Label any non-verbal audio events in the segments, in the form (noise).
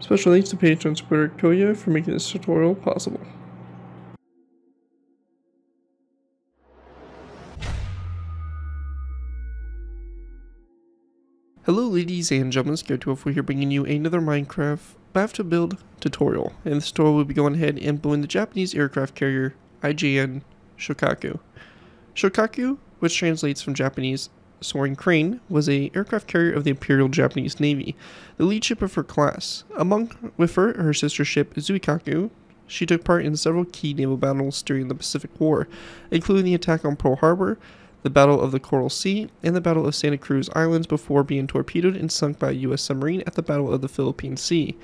Special thanks to Patreon supporter Koya for making this tutorial possible. Hello ladies and gentlemen, Garrett2by4 here bringing you another Minecraft bathtub build tutorial. In this tutorial we'll be going ahead and building the Japanese aircraft carrier IJN Shokaku. Shokaku, which translates from Japanese Soaring Crane, was a aircraft carrier of the Imperial Japanese Navy, the lead ship of her class. Among with her, her sister ship Zuikaku, she took part in several key naval battles during the Pacific War, including the attack on Pearl Harbor, the Battle of the Coral Sea, and the Battle of Santa Cruz Islands before being torpedoed and sunk by a U.S. submarine at the Battle of the Philippine Sea.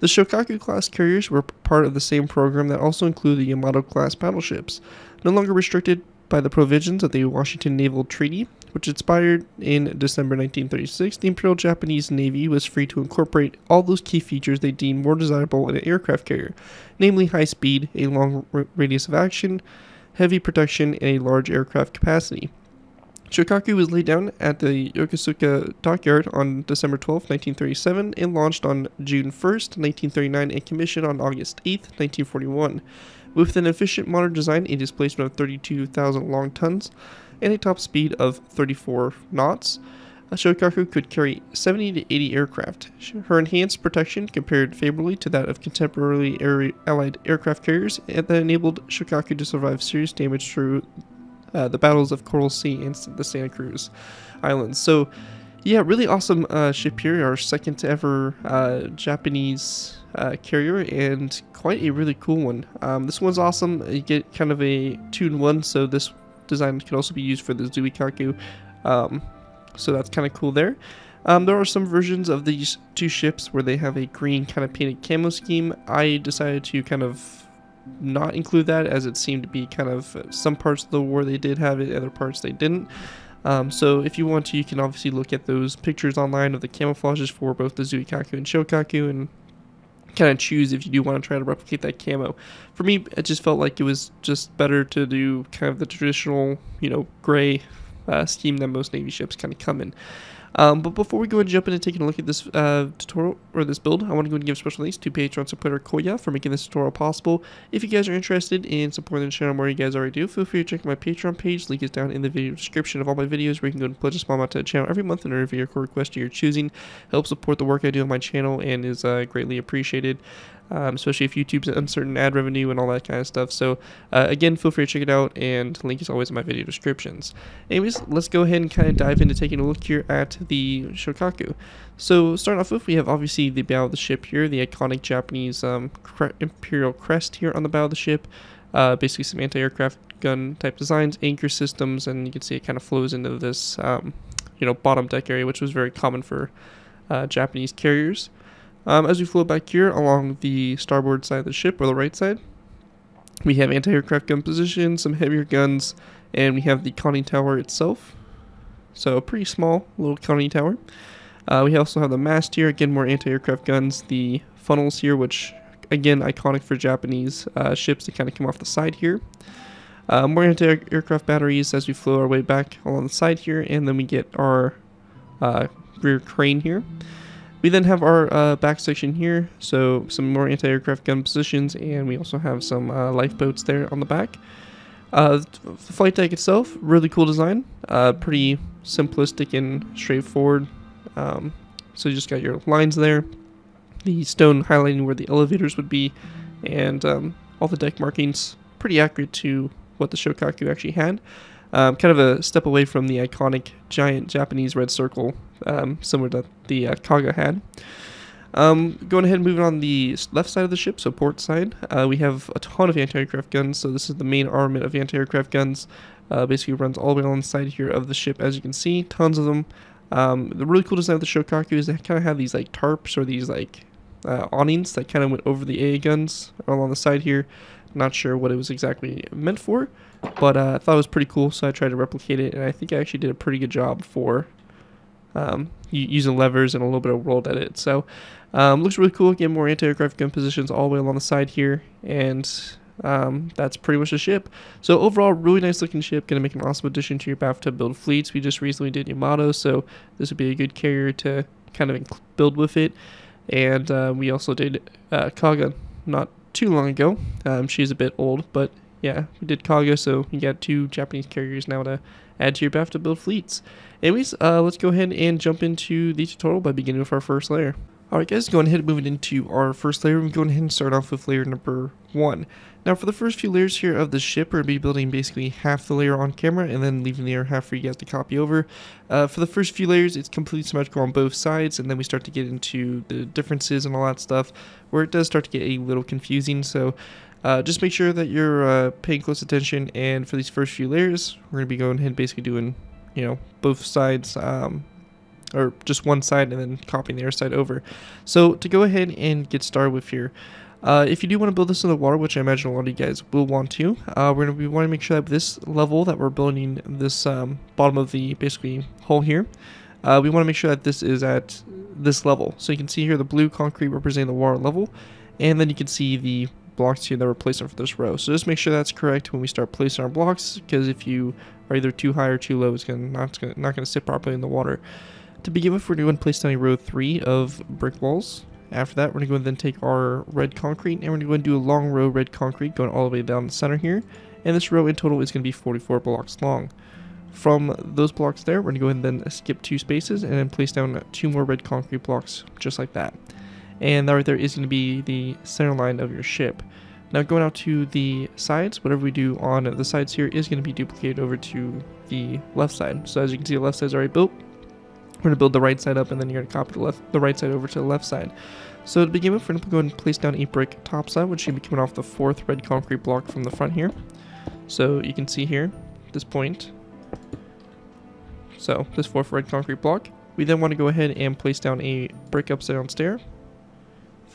The Shokaku class carriers were part of the same program that also included the Yamato class battleships, no longer restricted by the provisions of the Washington Naval Treaty, which expired in December 1936, the Imperial Japanese Navy was free to incorporate all those key features they deemed more desirable in an aircraft carrier, namely high speed, a long radius of action, heavy protection, and a large aircraft capacity. Shokaku was laid down at the Yokosuka dockyard on December 12, 1937, and launched on June 1, 1939, and commissioned on August 8, 1941. With an efficient modern design, a displacement of 32,000 long tons, and a top speed of 34 knots, Shokaku could carry 70 to 80 aircraft. Her enhanced protection compared favorably to that of contemporary air Allied aircraft carriers and that enabled Shokaku to survive serious damage through uh, the battles of Coral Sea and the Santa Cruz Islands. So, yeah, really awesome uh, ship here, our second ever uh, Japanese uh, carrier, and quite a really cool one. Um, this one's awesome. You get kind of a two-in-one, so this design can also be used for the Zuikaku. Um, so that's kind of cool there. Um, there are some versions of these two ships where they have a green kind of painted camo scheme. I decided to kind of not include that as it seemed to be kind of some parts of the war they did have it, other parts they didn't. Um, so if you want to, you can obviously look at those pictures online of the camouflages for both the Zuikaku and Shokaku and kind of choose if you do want to try to replicate that camo. For me, it just felt like it was just better to do kind of the traditional, you know, gray uh, scheme that most Navy ships kind of come in. Um, but before we go and jump in and taking a look at this uh, tutorial or this build, I want to go and give a special thanks to Patreon supporter Koya for making this tutorial possible. If you guys are interested in supporting the channel more you guys already do, feel free to check my Patreon page. Link is down in the video description of all my videos where you can go and pledge a small amount to the channel every month and a review or request of your choosing. Help support the work I do on my channel and is uh, greatly appreciated um, especially if YouTube's uncertain ad revenue and all that kind of stuff. So uh, again, feel free to check it out, and link is always in my video descriptions. Anyways, let's go ahead and kind of dive into taking a look here at the Shokaku. So starting off with, we have obviously the bow of the ship here, the iconic Japanese um, cre imperial crest here on the bow of the ship. Uh, basically some anti-aircraft gun type designs, anchor systems, and you can see it kind of flows into this, um, you know, bottom deck area, which was very common for uh, Japanese carriers. Um, as we float back here along the starboard side of the ship, or the right side, we have anti-aircraft gun position, some heavier guns, and we have the conning tower itself. So a pretty small little conning tower. Uh, we also have the mast here, again more anti-aircraft guns, the funnels here, which again iconic for Japanese uh, ships to kind of come off the side here. Uh, more anti-aircraft batteries as we flow our way back along the side here, and then we get our uh, rear crane here. We then have our uh, back section here, so some more anti-aircraft gun positions, and we also have some uh, lifeboats there on the back. Uh, the flight deck itself, really cool design, uh, pretty simplistic and straightforward. Um, so you just got your lines there, the stone highlighting where the elevators would be, and um, all the deck markings pretty accurate to what the Shokaku actually had. Um, kind of a step away from the iconic giant Japanese red circle, um, similar to the uh, Kaga had. Um, going ahead and moving on the left side of the ship, so port side, uh, we have a ton of anti-aircraft guns. So this is the main armament of anti-aircraft guns. Uh, basically runs all the way on the side here of the ship, as you can see, tons of them. Um, the really cool design of the Shokaku is they kind of have these like tarps or these like uh, awnings that kind of went over the AA guns along the side here. Not sure what it was exactly meant for, but uh, I thought it was pretty cool, so I tried to replicate it, and I think I actually did a pretty good job for um, using levers and a little bit of world edit. So um, looks really cool. Again, more anti-aircraft gun positions all the way along the side here, and um, that's pretty much the ship. So overall, really nice looking ship. Going to make an awesome addition to your bathtub build fleets. We just recently did Yamato, so this would be a good carrier to kind of build with it. And uh, we also did uh, Kaga not too long ago. Um, she's a bit old, but yeah, we did Kaga, so you got two Japanese carriers now to add to your bathtub build fleets. Anyways, uh, let's go ahead and jump into the tutorial by beginning with our first layer. Alright guys, going ahead and moving into our first layer, we're going ahead and start off with layer number 1. Now for the first few layers here of the ship, we're going to be building basically half the layer on camera and then leaving the other half for you guys to copy over. Uh, for the first few layers, it's completely symmetrical on both sides and then we start to get into the differences and all that stuff where it does start to get a little confusing. So uh, just make sure that you're uh, paying close attention and for these first few layers, we're going to be going ahead and basically doing, you know, both sides um, or just one side and then copying the other side over. So to go ahead and get started with here, uh, if you do want to build this in the water, which I imagine a lot of you guys will want to, uh, we're gonna we want to make sure that this level that we're building this um, bottom of the basically hole here, uh, we want to make sure that this is at this level. So you can see here the blue concrete representing the water level, and then you can see the blocks here that we're placing for this row. So just make sure that's correct when we start placing our blocks, because if you are either too high or too low, it's gonna not gonna, not gonna sit properly in the water. To begin with, we're going to place down a row 3 of brick walls. After that, we're going to go and then take our red concrete, and we're going to go and do a long row red concrete going all the way down the center here. And this row in total is going to be 44 blocks long. From those blocks there, we're going to go ahead and then skip two spaces and then place down two more red concrete blocks, just like that. And that right there is going to be the center line of your ship. Now going out to the sides, whatever we do on the sides here is going to be duplicated over to the left side. So as you can see, the left side is already built. We're going to build the right side up and then you're going to copy the, left, the right side over to the left side. So to begin with, we're going to go ahead and place down a brick top side, which should be coming off the fourth red concrete block from the front here. So you can see here, this point. So this fourth red concrete block. We then want to go ahead and place down a brick upside down stair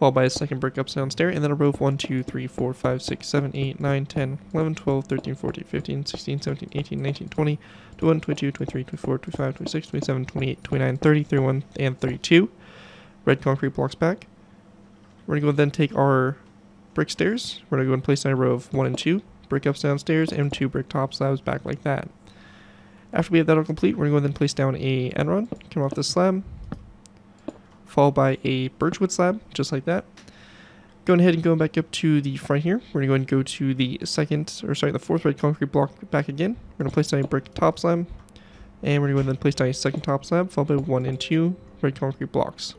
followed by a second brick upside down stair, and then a row of 1, 2, 3, 4, 5, 6, 7, 8, 9, 10, 11, 12, 13, 14, 15, 16, 17, 18, 19, 20, 21, 22, 23, 24, 25, 26, 27, 28, 29, 30, 31, and 32. Red concrete blocks back. We're going to go then take our brick stairs. We're going to go and place down a row of 1 and 2, brick ups downstairs, and 2 brick top slabs back like that. After we have that all complete, we're going to go and then place down a end rod, come off the slab, followed by a birchwood slab, just like that. Going ahead and going back up to the front here, we're going to go and go to the second, or sorry, the fourth red concrete block back again. We're going to place down a brick top slab, and we're going to then place down a second top slab, followed by one and two red concrete blocks.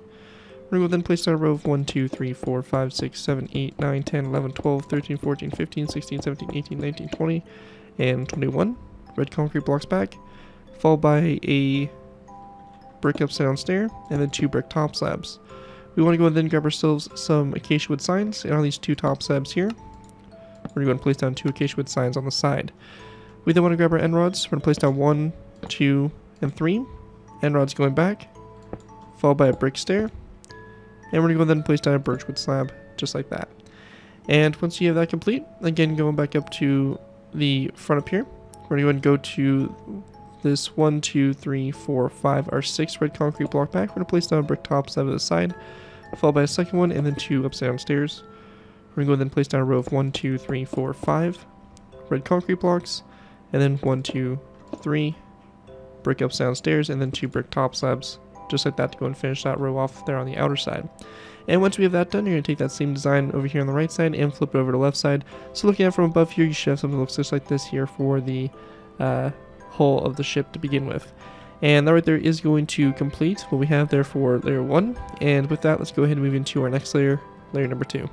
We're going to then place down a row of 1, 2, 3, 4, 5, 6, 7, 8, 9, 10, 11, 12, 13, 14, 15, 16, 17, 18, 19, 20, and 21 red concrete blocks back, followed by a brick upside stair, and then two brick top slabs. We want to go and then grab ourselves some acacia wood signs, and on these two top slabs here, we're going to place down two acacia wood signs on the side. We then want to grab our end rods. We're going to place down one, two, and three. End rods going back, followed by a brick stair. And we're going to go then place down a birchwood slab, just like that. And once you have that complete, again, going back up to the front up here, we're going to go and go to this one, two, three, four, five, our six red concrete block back. We're to place down brick top side of the side, followed by a second one, and then two upside down stairs. We're to go and then place down a row of one, two, three, four, five red concrete blocks, and then one, two, three brick upside down stairs, and then two brick top slabs, just like that to go and finish that row off there on the outer side. And once we have that done, you're going to take that same design over here on the right side and flip it over to the left side. So looking at it from above here, you should have something that looks just like this here for the uh, hull of the ship to begin with. And that right there is going to complete what we have there for layer 1. And with that, let's go ahead and move into our next layer, layer number 2.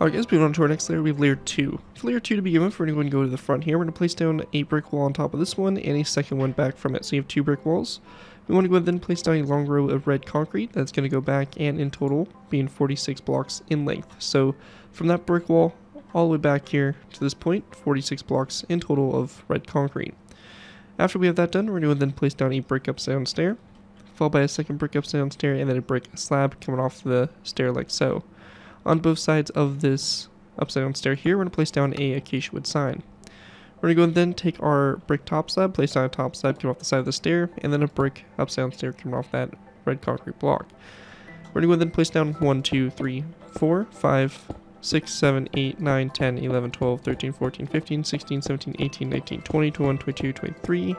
Alright guys, moving on to our next layer, we have layer 2. For layer 2 to begin with, we're going to go to the front here. We're going to place down a brick wall on top of this one and a second one back from it. So you have two brick walls. We want to go ahead and place down a long row of red concrete. That's going to go back and in total being 46 blocks in length. So from that brick wall all the way back here to this point, 46 blocks in total of red concrete. After we have that done, we're going to then place down a brick upside down stair, followed by a second brick upside down stair, and then a brick slab coming off the stair like so. On both sides of this upside down stair here, we're going to place down a acacia wood sign. We're going to go and then take our brick top slab, place down a top slab coming off the side of the stair, and then a brick upside down stair coming off that red concrete block. We're going to go and then place down 1, 2, 3, 4, 5, 6, 7, 8, 9, 10, 11, 12, 13, 14, 15, 16, 17, 18, 19, 20, 21, 22, 23,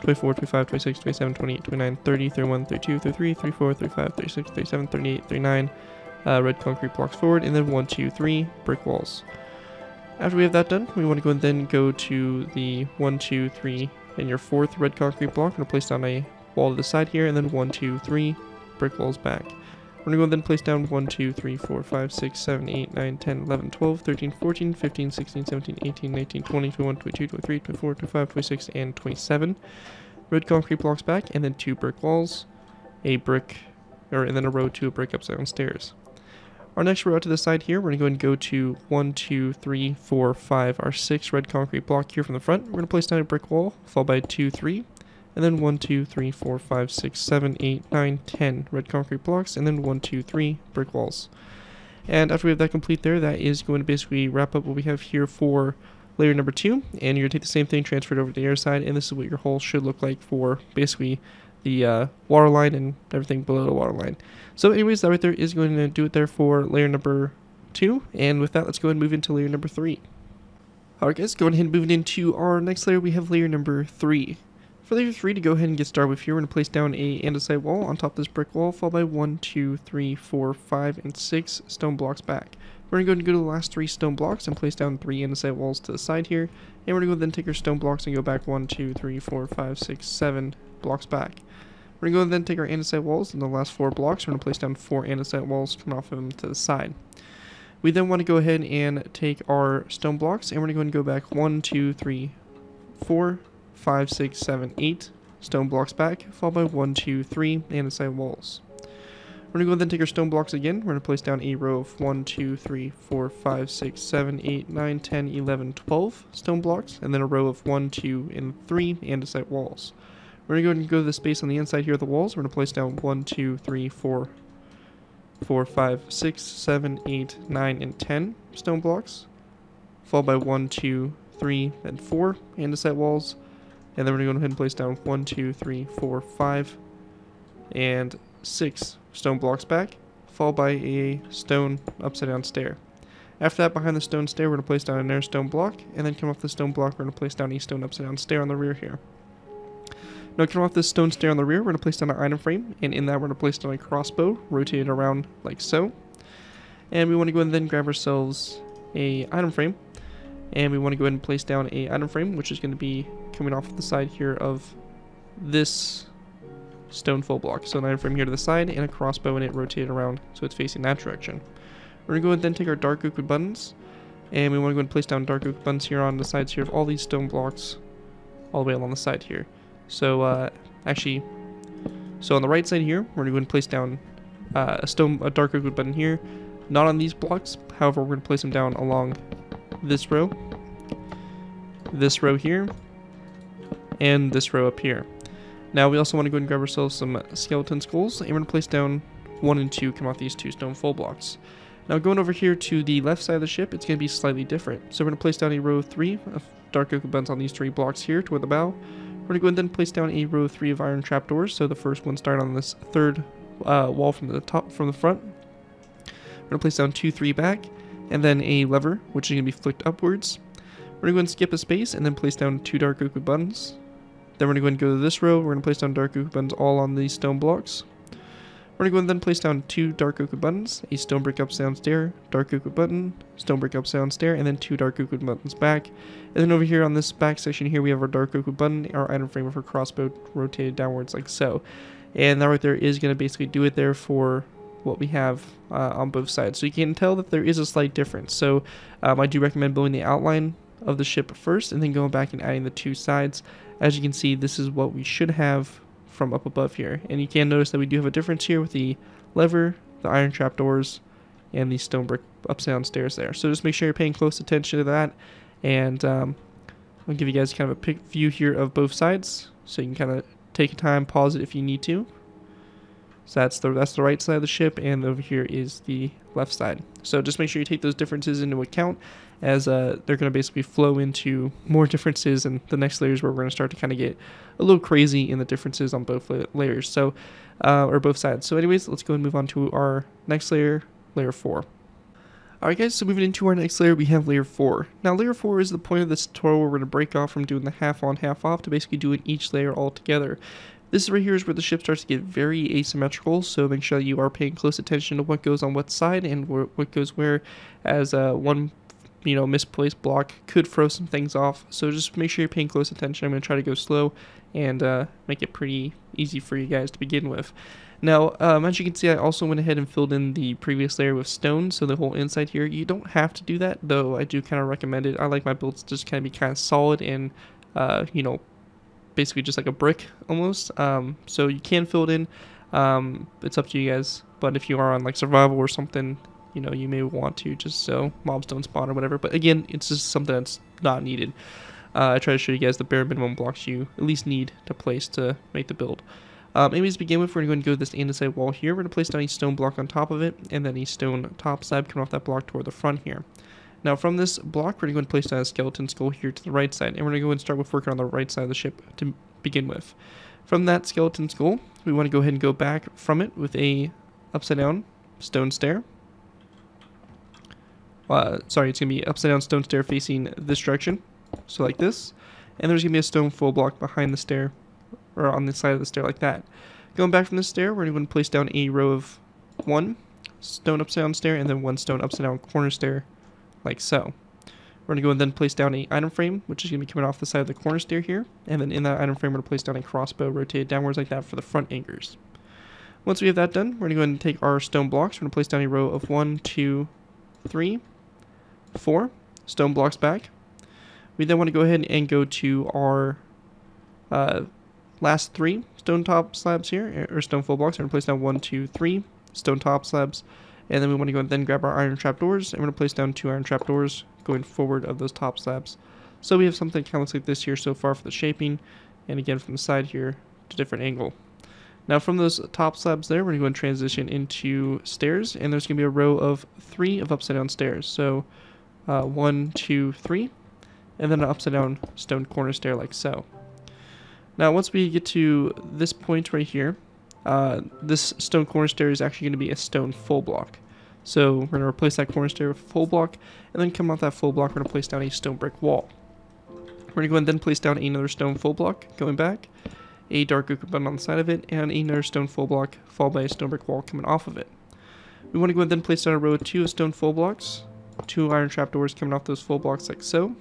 24, 25, 26, 27, 28, 29, 30, 31, 32, 33, 34, 35, 36, 37, 38, 39. Uh, red concrete blocks forward, and then 1, 2, 3 brick walls. After we have that done, we want to go and then go to the 1, 2, 3, and your fourth red concrete block. To place down a wall to the side here, and then 1, 2, 3 brick walls back. We're going to go then place down 1, 2, 3, 4, 5, 6, 7, 8, 9, 10, 11, 12, 13, 14, 15, 16, 17, 18, 19, 20, 21, 22, 23, 24, 25, 26, and 27. Red concrete blocks back, and then two brick walls, a brick, or and then a row to a brick upside down stairs. Our next row out to the side here, we're going to go and go to 1, 2, 3, 4, 5, our 6 red concrete block here from the front. We're going to place down a brick wall, followed by 2, 3, and then 1, 2, 3, 4, 5, 6, 7, 8, 9, 10 red concrete blocks, and then 1, 2, 3 brick walls. And after we have that complete there, that is going to basically wrap up what we have here for layer number 2. And you're going to take the same thing, transfer it over to the air side, and this is what your hole should look like for basically the uh, water line and everything below the water line. So anyways, that right there is going to do it there for layer number two. And with that, let's go ahead and move into layer number three. Alright guys, going ahead and moving into our next layer, we have layer number three. For layer three to go ahead and get started with here, we're going to place down a andesite wall on top of this brick wall, followed by one, two, three, four, five, and six stone blocks back. We're going to go and go to the last three stone blocks and place down three andesite walls to the side here. And we're going to go then take our stone blocks and go back one, two, three, four, five, six, seven blocks back. We're going to go then take our andesite walls and the last four blocks. We're going to place down four andesite walls coming off of them to the side. We then want to go ahead and take our stone blocks and we're going to go back one, two, three, four, five, six, seven, eight stone blocks back, followed by one, two, three andesite walls. We're going to go and then take our stone blocks again. We're going to place down a row of 1, 2, 3, 4, 5, 6, 7, 8, 9, 10, 11, 12 stone blocks, and then a row of 1, 2, and 3 andesite walls. We're going to go and go to the space on the inside here of the walls. We're going to place down 1, 2, 3, 4, 4, 5, 6, 7, 8, 9, and 10 stone blocks. Followed by 1, 2, 3, and 4 andesite walls. And then we're going to go ahead and place down 1, 2, 3, 4, 5, and 6 stone blocks back. Followed by a stone upside down stair. After that, behind the stone stair, we're going to place down another stone block. And then come off the stone block, we're going to place down a stone upside down stair on the rear here. Now come off this stone stair on the rear, we're going to place down an item frame, and in that we're going to place down a crossbow, rotate it around like so. And we want to go and then grab ourselves a item frame, and we want to go ahead and place down a item frame, which is going to be coming off the side here of this stone full block. So an item frame here to the side, and a crossbow and it rotated around so it's facing that direction. We're going to go ahead and then take our dark oak buttons, and we want to go and place down dark oak buttons here on the sides here of all these stone blocks all the way along the side here. So uh, actually, so on the right side here, we're going to go ahead and place down uh, a stone, a dark oak button here. Not on these blocks, however, we're going to place them down along this row, this row here, and this row up here. Now we also want to go and grab ourselves some skeleton skulls, and we're going to place down one and two come off these two stone full blocks. Now going over here to the left side of the ship, it's going to be slightly different. So we're going to place down a row three of dark oak buttons on these three blocks here toward the bow. We're going to go and then place down a row three of iron trapdoors. So the first one start on this third uh, wall from the top, from the front. We're going to place down two, three back, and then a lever, which is going to be flicked upwards. We're going to go and skip a space and then place down two dark oak buttons. Then we're going to go and go to this row. We're going to place down dark oak buttons all on these stone blocks. We're going to go and then place down two dark oak buttons, a stone brick up sound stair, dark oak button, stone brick up sound stair, and then two dark oak buttons back. And then over here on this back section here, we have our dark oak button, our item frame of our crossbow rotated downwards like so. And that right there is going to basically do it there for what we have uh, on both sides. So you can tell that there is a slight difference. So um, I do recommend building the outline of the ship first and then going back and adding the two sides. As you can see, this is what we should have from up above here. And you can notice that we do have a difference here with the lever, the iron trapdoors, and the stone brick upside down stairs there. So just make sure you're paying close attention to that. And um, I'll give you guys kind of a view here of both sides. So you can kind of take your time, pause it if you need to. So that's the that's the right side of the ship, and over here is the left side. So just make sure you take those differences into account, as uh, they're going to basically flow into more (laughs) differences in the next layers, where we're going to start to kind of get a little crazy in the differences on both layers. So, uh, or both sides. So, anyways, let's go and move on to our next layer, layer four. Alright guys, so moving into our next layer, we have layer 4. Now layer 4 is the point of this tutorial where we're going to break off from doing the half on half off to basically doing each layer all together. This right here is where the ship starts to get very asymmetrical, so make sure you are paying close attention to what goes on what side and what goes where, as uh, one you know misplaced block could throw some things off. So just make sure you're paying close attention. I'm going to try to go slow and uh, make it pretty easy for you guys to begin with. Now, um, as you can see, I also went ahead and filled in the previous layer with stone, so the whole inside here. You don't have to do that, though I do kind of recommend it. I like my builds just kind of be kind of solid and, uh, you know, basically just like a brick almost. Um, so you can fill it in. Um, it's up to you guys. But if you are on like survival or something, you know, you may want to just so mobs don't spawn or whatever. But again, it's just something that's not needed. Uh, I try to show you guys the bare minimum blocks you at least need to place to make the build. Um, anyways, to begin with, we're going to go to this andesite wall here. We're going to place down a stone block on top of it, and then a stone top slab coming off that block toward the front here. Now from this block, we're going to go and place down a skeleton skull here to the right side, and we're going to go and start with working on the right side of the ship to begin with. From that skeleton skull, we want to go ahead and go back from it with a upside down stone stair. Uh, sorry, it's going to be upside down stone stair facing this direction, so like this. And there's going to be a stone full block behind the stair or on the side of the stair like that. Going back from the stair, we're going to place down a row of one stone upside down stair and then one stone upside down corner stair like so. We're going to go and then place down a item frame, which is going to be coming off the side of the corner stair here. And then in that item frame, we're going to place down a crossbow rotated downwards like that for the front anchors. Once we have that done, we're going to go and take our stone blocks. We're going to place down a row of one, two, three, four stone blocks back. We then want to go ahead and go to our uh, last three stone top slabs here, or stone full blocks. We're going to place down one, two, three stone top slabs. And then we want to go and then grab our iron trap doors, and we're going to place down two iron trap doors going forward of those top slabs. So we have something kind of looks like this here so far for the shaping, and again from the side here to different angle. Now from those top slabs there, we're going to go and transition into stairs, and there's going to be a row of three of upside down stairs. So uh, one, two, three, and then an upside down stone corner stair like so. Now, once we get to this point right here, uh, this stone corner stair is actually going to be a stone full block. So we're going to replace that corner stair with a full block, and then come off that full block, we're going to place down a stone brick wall. We're going to go and then place down another stone full block, going back, a dark oak button on the side of it, and another stone full block, followed by a stone brick wall coming off of it. We want to go and then place down a row of two stone full blocks, two iron trapdoors coming off those full blocks like so,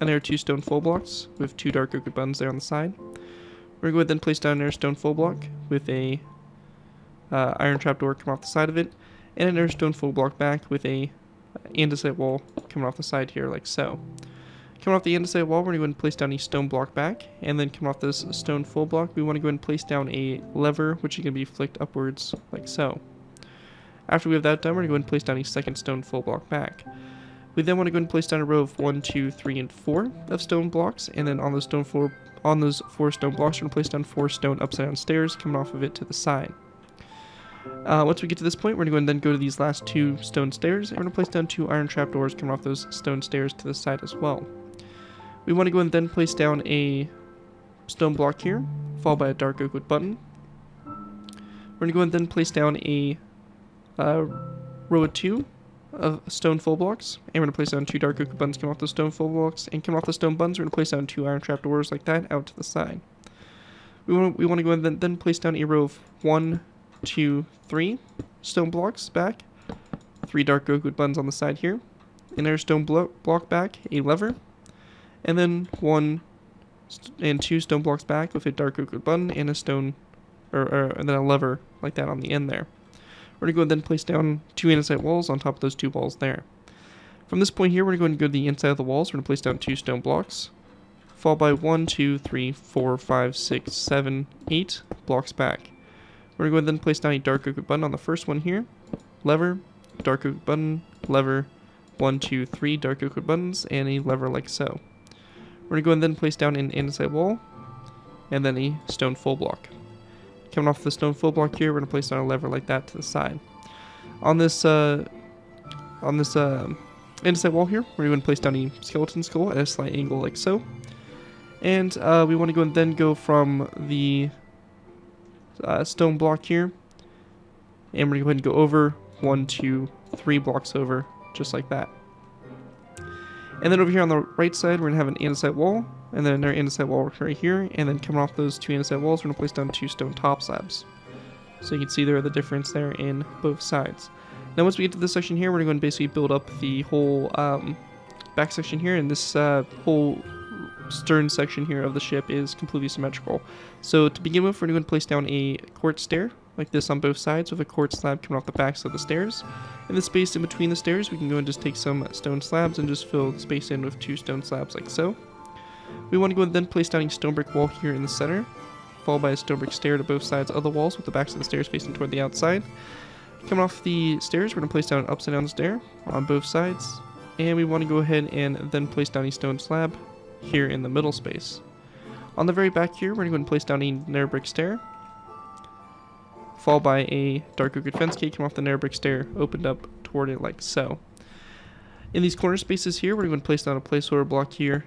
and there are two stone full blocks with two dark oak buttons there on the side. We're going to go and then place down our stone full block with a uh, iron trapdoor come off the side of it, and another stone full block back with a uh, andesite wall coming off the side here like so. Coming off the andesite wall, we're going to go and place down a stone block back, and then come off this stone full block, we want to go and place down a lever, which is going to be flicked upwards like so. After we have that done, we're going to go and place down a second stone full block back. We then want to go and place down a row of 1, 2, 3, and 4 of stone blocks, and then on those stone four, on those four stone blocks, we're going to place down four stone upside down stairs coming off of it to the side. Uh, once we get to this point, we're going to go and then go to these last two stone stairs, and we're going to place down two iron trapdoors coming off those stone stairs to the side as well. We want to go and then place down a stone block here, followed by a dark oak wood button. We're going to go and then place down a uh, row of two of stone full blocks, and we're going to place down two dark oak buttons come off the stone full blocks, and come off the stone buttons, we're going to place down two iron trap doors like that out to the side. We want, we want to go and then, then place down a row of one, two, three stone blocks back, three dark oak wood buttons on the side here, another stone blo block back, a lever, and then one and two stone blocks back with a dark oak wood button and a stone, or, or and then a lever like that on the end there. We're going to go and then place down two andesite walls on top of those two walls there. From this point here, we're going to go to the inside of the walls. We're going to place down two stone blocks, followed by one, two, three, four, five, six, seven, eight blocks back. We're going to go and then place down a dark oak button on the first one here, lever, dark oak button, lever, one, two, three dark oak buttons, and a lever like so. We're to go and then place down an andesite wall, and then a stone full block. Coming off the stone full block here, we're to place down a lever like that to the side. On this, uh, on this, uh, andesite wall here, we're to place down a skeleton skull at a slight angle like so. And, uh, we want to go and then go from the, uh, stone block here. And we're going to go over one, two, three blocks over just like that. And then over here on the right side, we're going to have an andesite wall, and then another andesite wall right here, and then coming off those two andesite walls, we're going to place down two stone top slabs. So you can see there the difference there in both sides. Now once we get to this section here, we're going to basically build up the whole um, back section here, and this uh, whole stern section here of the ship is completely symmetrical. So to begin with, we're going to place down a quartz stair, like this on both sides, with a quartz slab coming off the backs of the stairs. In the space in between the stairs, we can go and just take some stone slabs and just fill the space in with two stone slabs like so. We want to go and then place down a stone brick wall here in the center, followed by a stone brick stair to both sides of the walls with the backs of the stairs facing toward the outside. Coming off the stairs, we're going to place down an upside down stair on both sides, and we want to go ahead and then place down a stone slab here in the middle space. On the very back here, we're going to go and place down a nether brick stair, followed by a dark oak fence gate coming off the nether brick stair, opened up toward it like so. In these corner spaces here, we're going to place down a placeholder block here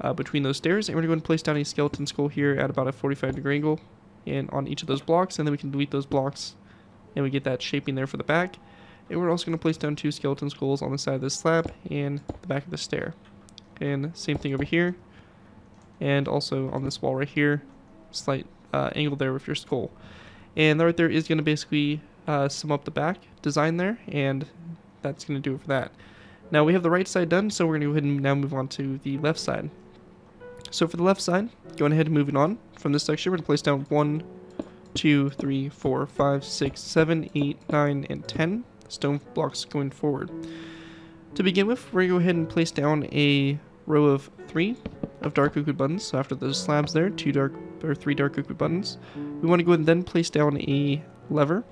uh, between those stairs, and we're going to place down a skeleton skull here at about a 45 degree angle and on each of those blocks, and then we can delete those blocks, and we get that shaping there for the back. And we're also going to place down two skeleton skulls on the side of this slab and the back of the stair. And same thing over here, and also on this wall right here, slight uh, angle there with your skull. And that right there is going to basically uh, sum up the back design there, and that's going to do it for that. Now we have the right side done, so we're going to go ahead and now move on to the left side. So for the left side, going ahead and moving on from this section, we're going to place down 1, 2, 3, 4, 5, 6, 7, 8, 9, and 10 stone blocks going forward. To begin with, we're going to go ahead and place down a row of 3 of dark oak buttons. So after those slabs there, two dark or three dark oak buttons, we want to go and then place down a lever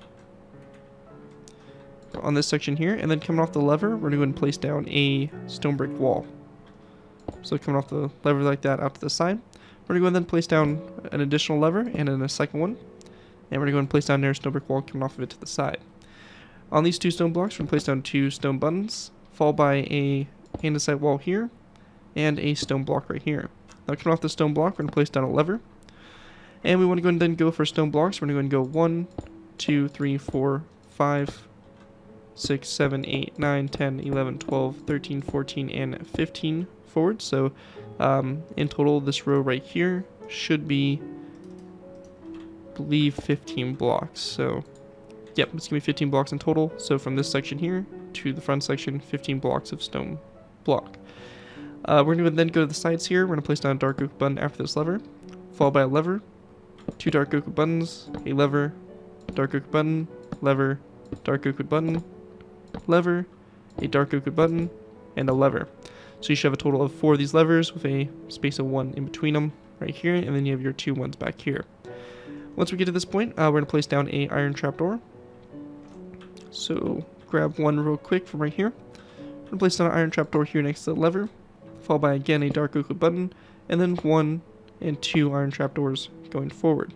on this section here, and then coming off the lever, we're going to go and place down a stone brick wall. So coming off the lever like that out to the side. We're going to go and then place down an additional lever and then a second one. And we're going to go and place down their stone brick wall coming off of it to the side. On these two stone blocks, we're going to place down two stone buttons, followed by a andesite wall here, and a stone block right here. Now coming off the stone block, we're going to place down a lever. And we want to go and then go for stone blocks. We're going to go and go 1, 2, 3, 4, 5, 6, 7, 8, 9, 10, 11, 12, 13, 14, and 15 forward. So um, in total, this row right here should be, I believe, 15 blocks. So yep, it's going to be 15 blocks in total. So from this section here to the front section, 15 blocks of stone block. Uh, we're going to then go to the sides here. We're going to place down a dark oak button after this lever, followed by a lever, two dark oak buttons, a lever, dark oak button, lever, dark oak button, lever, a dark oak button, and a lever. So you should have a total of four of these levers with a space of one in between them right here, and then you have your two ones back here. Once we get to this point, uh, we're going to place down a iron trapdoor. So grab one real quick from right here. We're going to place down an iron trapdoor here next to the lever, followed by again a dark oak button, and then one and two iron trapdoors going forward.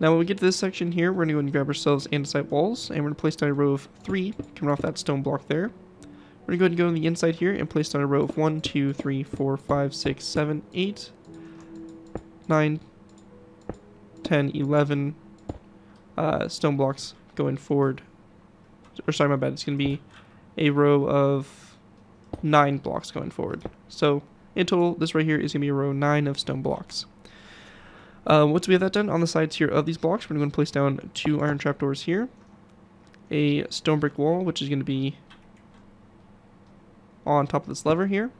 Now when we get to this section here, we're going to go and grab ourselves andesite walls, and we're going to place down a row of three coming off that stone block there. We're going to go and go on the inside here and place down a row of 1, 2, 3, 4, 5, 6, 7, 8, 9, 10, 11 uh, stone blocks going forward. Or sorry, my bad. It's going to be a row of 9 blocks going forward. So in total, this right here is going to be a row 9 of stone blocks. Uh, once we have that done, on the sides here of these blocks, we're going to place down two iron trapdoors here. A stone brick wall, which is going to be on top of this lever here.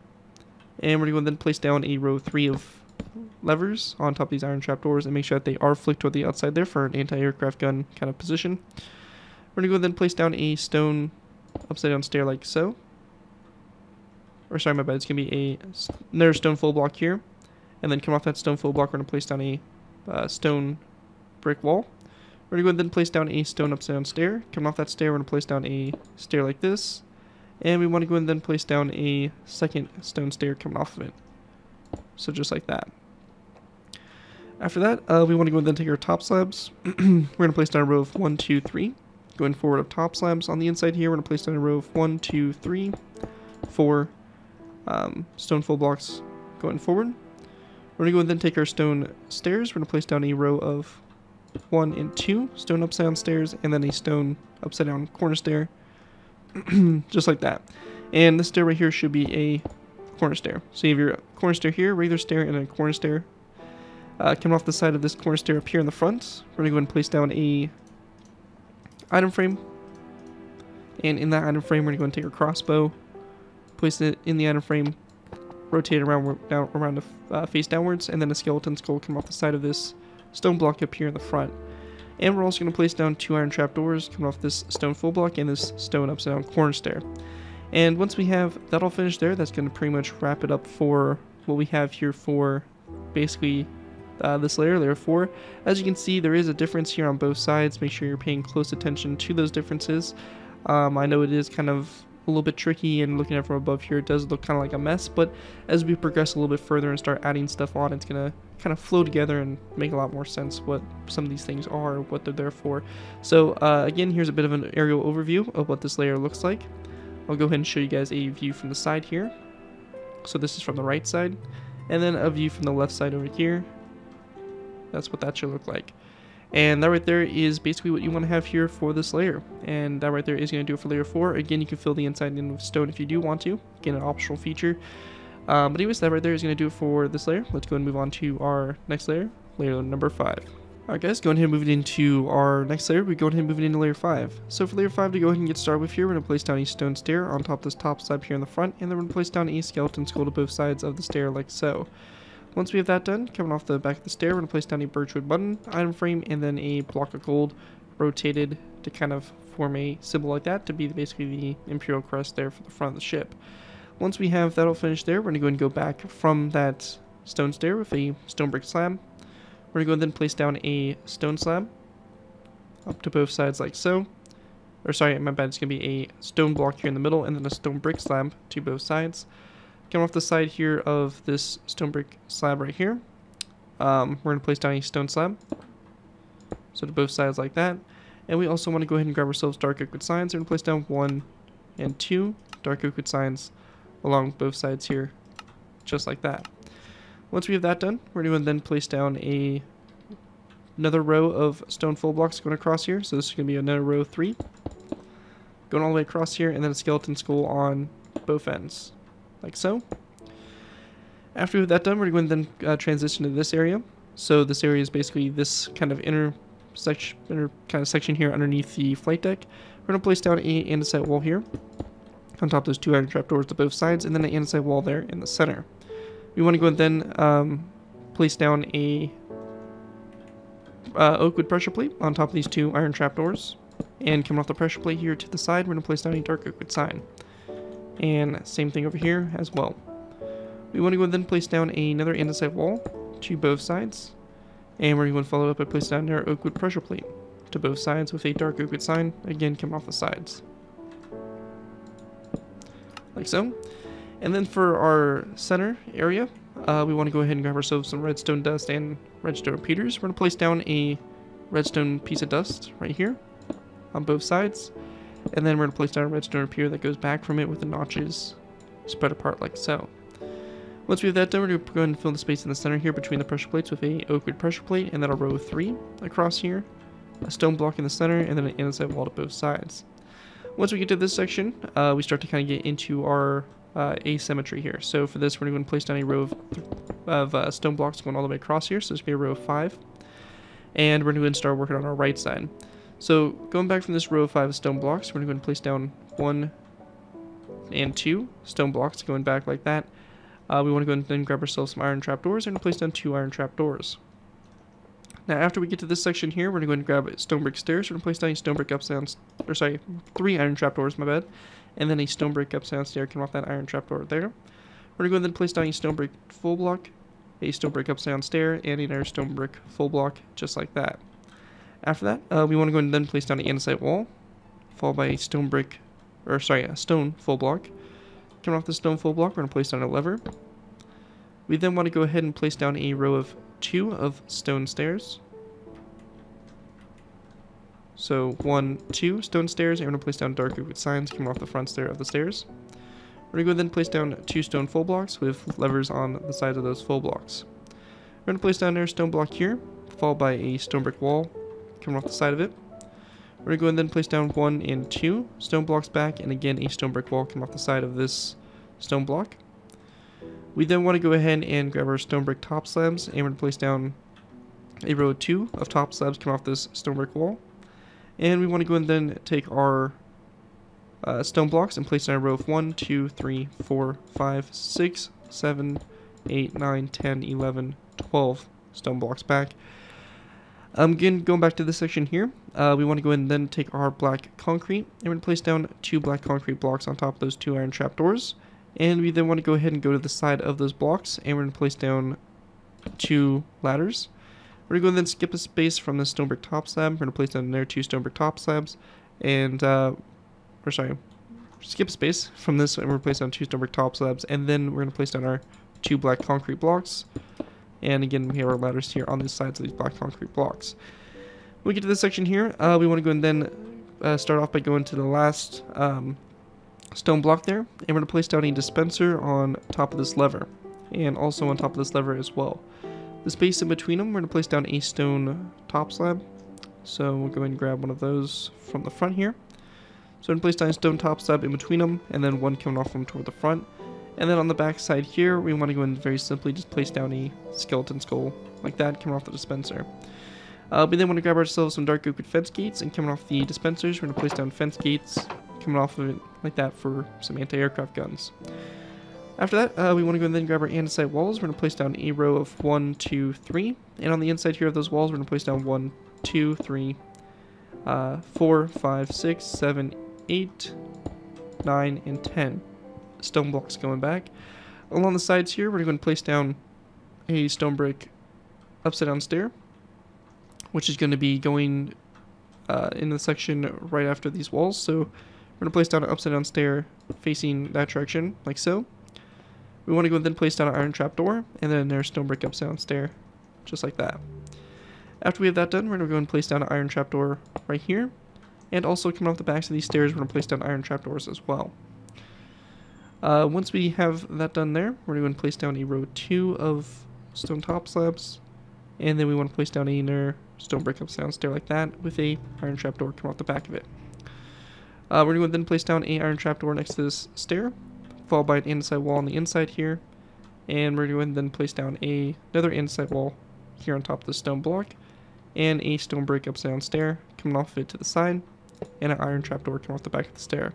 And we're going to then place down a row 3 of levers on top of these iron trapdoors and make sure that they are flicked toward the outside there for an anti-aircraft gun kind of position. We're going to go then place down a stone upside down stair like so. Or sorry, my bad, it's going to be a another stone full block here. And then come off that stone full block, we're going to place down a uh, stone brick wall. We're going to go and then place down a stone upside down stair. Come off that stair, we're going to place down a stair like this. And we want to go and then place down a second stone stair coming off of it. So just like that. After that, uh, we want to go and then take our top slabs. (clears throat) we're going to place down a row of 1, 2, 3. Going forward of top slabs. On the inside here, we're going to place down a row of 1, 2, 3, 4 um, stone full blocks going forward. We're going to go and then take our stone stairs. We're going to place down a row of 1 and 2 stone upside down stairs, and then a stone upside down corner stair (clears throat) just like that. And this stair right here should be a corner stair. So you have your corner stair here, regular stair, and a corner stair. Uh, coming off the side of this corner stair up here in the front, we're going to go and place down a item frame. And in that item frame, we're going to go and take our crossbow, place it in the item frame, rotate around, down, around the uh, face downwards, and then a skeleton skull come off the side of this stone block up here in the front. And we're also going to place down two iron trapdoors coming off this stone full block and this stone upside down corner stair. And once we have that all finished there, that's going to pretty much wrap it up for what we have here for basically uh, this layer, layer 4. As you can see, there is a difference here on both sides. Make sure you're paying close attention to those differences. Um, I know it is kind of a little bit tricky and looking at from above here it does look kind of like a mess but as we progress a little bit further and start adding stuff on it's gonna kind of flow together and make a lot more sense what some of these things are what they're there for. So uh, again here's a bit of an aerial overview of what this layer looks like. I'll go ahead and show you guys a view from the side here. So this is from the right side and then a view from the left side over here. That's what that should look like and that right there is basically what you want to have here for this layer. And that right there is going to do it for layer 4. Again, you can fill the inside in with stone if you do want to. Again, an optional feature. Um, but anyways, that right there is going to do it for this layer. Let's go and move on to our next layer, layer number 5. Alright guys, going ahead and moving into our next layer, we go ahead and moving into layer 5. So for layer 5 to go ahead and get started with here, we're going to place down a stone stair on top of this top slab here in the front, and then we're going to place down a skeleton skull to both sides of the stair like so. Once we have that done, coming off the back of the stair, we're going to place down a birchwood button, item frame, and then a block of gold rotated to kind of form a symbol like that to be basically the Imperial crest there for the front of the ship. Once we have that all finished there, we're going to go and go back from that stone stair with a stone brick slab. We're going to go and then place down a stone slab up to both sides like so. Or sorry, my bad, it's going to be a stone block here in the middle and then a stone brick slab to both sides. Come off the side here of this stone brick slab right here. Um, we're going to place down a stone slab. So to both sides like that. And we also want to go ahead and grab ourselves dark wood signs. We're going to place down one and two dark wood signs along both sides here, just like that. Once we have that done, we're going to then place down a another row of stone full blocks going across here. So this is going to be another row three. Going all the way across here, and then a skeleton skull on both ends like so. After we have that done, we're going to then uh, transition to this area. So this area is basically this kind of inner section, inner kind of section here underneath the flight deck. We're going to place down a andesite wall here on top of those two iron trapdoors to both sides, and then an andesite wall there in the center. We want to go and then um, place down a uh, oak wood pressure plate on top of these two iron trapdoors. And coming off the pressure plate here to the side, we're going to place down a dark oak wood sign. And same thing over here as well. We want to go and then place down another andesite wall to both sides. And we're going to follow up by placing down our oak wood pressure plate to both sides with a dark oak wood sign, again coming off the sides. Like so. And then for our center area, uh, we want to go ahead and grab ourselves some redstone dust and redstone repeaters. We're going to place down a redstone piece of dust right here on both sides. And then we're going to place down a redstone repeater that goes back from it with the notches spread apart like so. Once we have that done, we're going to go ahead and fill the space in the center here between the pressure plates with a oak wood pressure plate, and then a row of three across here, a stone block in the center, and then an andesite wall to both sides. Once we get to this section, uh, we start to kind of get into our uh, asymmetry here. So for this, we're going to place down a row of, of uh, stone blocks going all the way across here, so this will be a row of five. And we're going to start working on our right side. So going back from this row of five stone blocks, we're going to go and place down one and two stone blocks going back like that. Uh, we want to go and then grab ourselves some iron trapdoors and place down two iron trapdoors. Now after we get to this section here, we're going to go and grab stone brick stairs. We're going to place down a stone brick down, or sorry, three iron trapdoors, my bad. And then a stone brick down stair coming off that iron trapdoor there. We're going to go and then place down a stone brick full block, a stone brick down stair, and another stone brick full block, just like that. After that, uh, we want to go and then place down an andesite wall, followed by a stone brick, or sorry, a stone full block. Coming off the stone full block, we're going to place down a lever. We then want to go ahead and place down a row of two of stone stairs. So one, two stone stairs, and we're going to place down dark oak signs coming off the front stair of the stairs. We're going to go then place down two stone full blocks with levers on the sides of those full blocks. We're going to place down our stone block here, followed by a stone brick wall coming off the side of it. We're going to go and then place down one and two stone blocks back, and again a stone brick wall come off the side of this stone block. We then want to go ahead and grab our stone brick top slabs, and we're going to place down a row of two of top slabs come off this stone brick wall. And we want to go and then take our uh, stone blocks and place in a row of 1, 2, 3, 4, 5, 6, 7, 8, 9, 10, 11, 12 stone blocks back. Um, again, going back to this section here, uh, we want to go ahead and then take our black concrete and we're going to place down two black concrete blocks on top of those two iron trapdoors. And we then want to go ahead and go to the side of those blocks and we're going to place down two ladders. We're going to go then skip a space from the stone brick top slab. We're going to place down there two stone brick top slabs and uh, or sorry, skip a space from this and we're going to place down two stone brick top slabs and then we're going to place down our two black concrete blocks. And again, we have our ladders here on the sides of these black concrete blocks. When we get to this section here, uh, we want to go and then uh, start off by going to the last um, stone block there. And we're going to place down a dispenser on top of this lever. And also on top of this lever as well. The space in between them, we're going to place down a stone top slab. So we'll go and grab one of those from the front here. So I'm going to place down a stone top slab in between them, and then one coming off from toward the front. And then on the back side here, we want to go and very simply just place down a skeleton skull, like that, coming off the dispenser. Uh, we then want to grab ourselves some dark oak with fence gates, and coming off the dispensers, we're going to place down fence gates, coming off of it like that for some anti-aircraft guns. After that, uh, we want to go and then grab our andesite walls. We're going to place down a row of one, two, three, and on the inside here of those walls, we're going to place down one, two, three, uh, four, five, six, seven, 8, 9, and 10 stone blocks going back. Along the sides here, we're going to place down a stone brick upside down stair, which is going to be going uh, in the section right after these walls. So we're going to place down an upside down stair facing that direction, like so. We want to go and then place down an iron trapdoor, and then there's stone brick upside down stair, just like that. After we have that done, we're going to go and place down an iron trapdoor right here, and also coming off the backs of these stairs, we're going to place down iron trapdoors as well. Uh, once we have that done there, we're going to place down a row 2 of stone top slabs. And then we want to place down another stone brick up sound stair like that with a iron trapdoor come off the back of it. Uh, we're going to then place down a iron trapdoor next to this stair, followed by an andesite wall on the inside here. And we're going to then place down a, another andesite wall here on top of the stone block. And a stone brick up down stair coming off of it to the side and an iron trapdoor come off the back of the stair.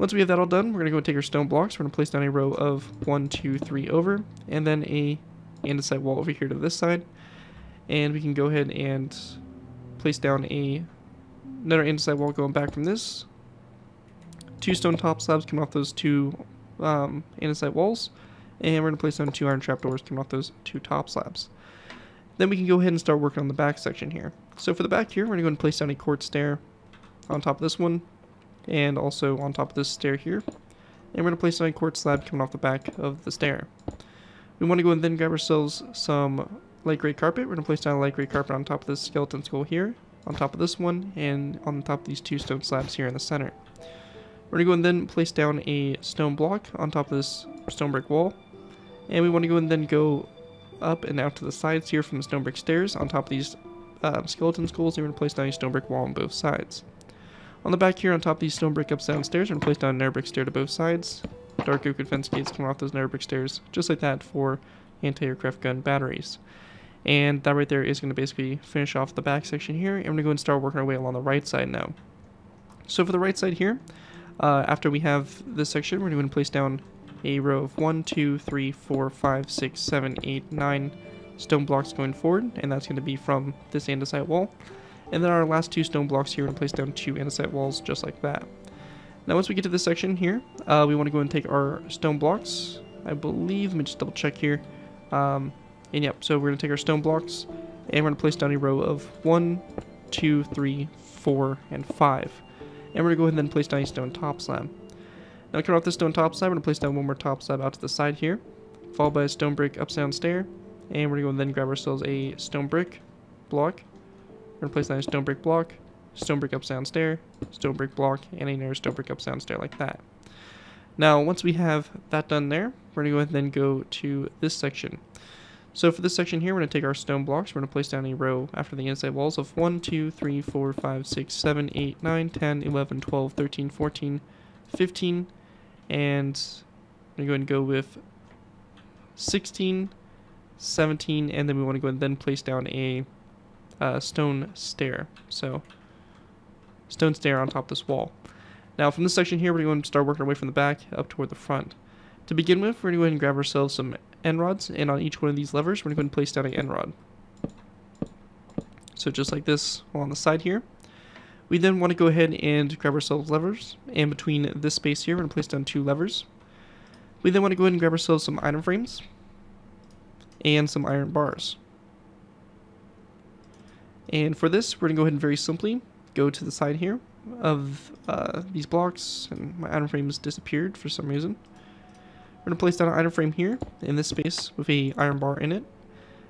Once we have that all done, we're going to go take our stone blocks. We're going to place down a row of one, two, three over, and then a andesite wall over here to this side. And we can go ahead and place down a another andesite wall going back from this. Two stone top slabs coming off those two um, andesite walls. And we're going to place down two iron trapdoors coming off those two top slabs. Then we can go ahead and start working on the back section here. So for the back here, we're going to go and place down a quartz stair on top of this one, and also on top of this stair here. And we're going to place a quartz slab coming off the back of the stair. We want to go and then grab ourselves some light gray carpet. We're going to place down a light gray carpet on top of this skeleton skull here, on top of this one, and on top of these two stone slabs here in the center. We're going to go and then place down a stone block on top of this stone brick wall. And we want to go and then go up and out to the sides here from the stone brick stairs on top of these um, skeleton skulls. We're going to place down a stone brick wall on both sides. On the back here, on top of these stone brick upside stairs, we're going to place down a nether brick stair to both sides. Dark oak fence gates coming off those nether brick stairs, just like that for anti-aircraft gun batteries. And that right there is going to basically finish off the back section here. And we're going to go and start working our way along the right side now. So for the right side here, uh, after we have this section, we're going to place down a row of 1, 2, 3, 4, 5, 6, 7, 8, 9 stone blocks going forward. And that's going to be from this andesite wall. And then our last two stone blocks here, to place down two andesite walls just like that. Now once we get to this section here, uh, we want to go and take our stone blocks. I believe, let me just double check here. Um, and yep, so we're going to take our stone blocks and we're going to place down a row of one, two, three, four, and 5. And we're going to go ahead and then place down a stone top slab. Now coming off the stone top slab, we're going to place down one more top slab out to the side here, followed by a stone brick upside down stair. And we're going to go and then grab ourselves a stone brick block we're to place down a stone brick block, stone brick up down stair, stone brick block, and another stone brick up down stair like that. Now, once we have that done there, we're to go ahead and then go to this section. So for this section here, we're going to take our stone blocks. We're going to place down a row after the andesite walls of 1, 2, 3, 4, 5, 6, 7, 8, 9, 10, 11, 12, 13, 14, 15, and I'm going to go with 16, 17, and then we want to go and then place down a uh, stone stair. So stone stair on top of this wall. Now from this section here, we're going to start working our way from the back up toward the front. To begin with, we're going to go ahead and grab ourselves some end rods, and on each one of these levers, we're going to go and place down an end rod. So just like this along the side here. We then want to go ahead and grab ourselves levers, and between this space here, we're going to place down two levers. We then want to go ahead and grab ourselves some item frames, and some iron bars. And for this, we're going to go ahead and very simply go to the side here of uh, these blocks, and my item has disappeared for some reason. We're going to place down an item frame here in this space with a iron bar in it.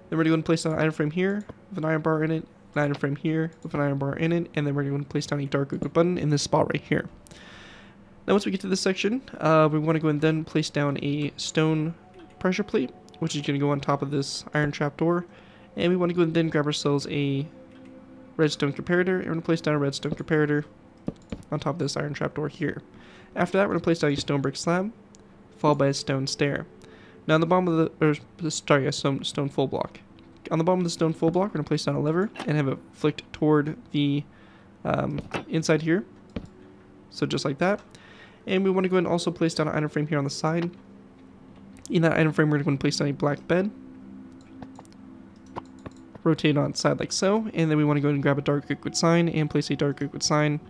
Then we're going to place down an item frame here with an iron bar in it, an item frame here with an iron bar in it, and then we're going to place down a dark oak button in this spot right here. Now once we get to this section, uh, we want to go and then place down a stone pressure plate, which is going to go on top of this iron trapdoor. And we want to go and then grab ourselves a redstone comparator, and we're to place down a redstone comparator on top of this iron trapdoor here. After that, we're to place down a stone brick slab, followed by a stone stair. Now on the bottom of the, or sorry, a stone, stone full block. On the bottom of the stone full block, we're to place down a lever and have it flicked toward the um, inside here. So just like that. And we want to go and also place down an item frame here on the side. In that item frame, we're going to place down a black bed. Rotate on its side like so. And then we want to go and grab a dark wood sign and place a dark wood sign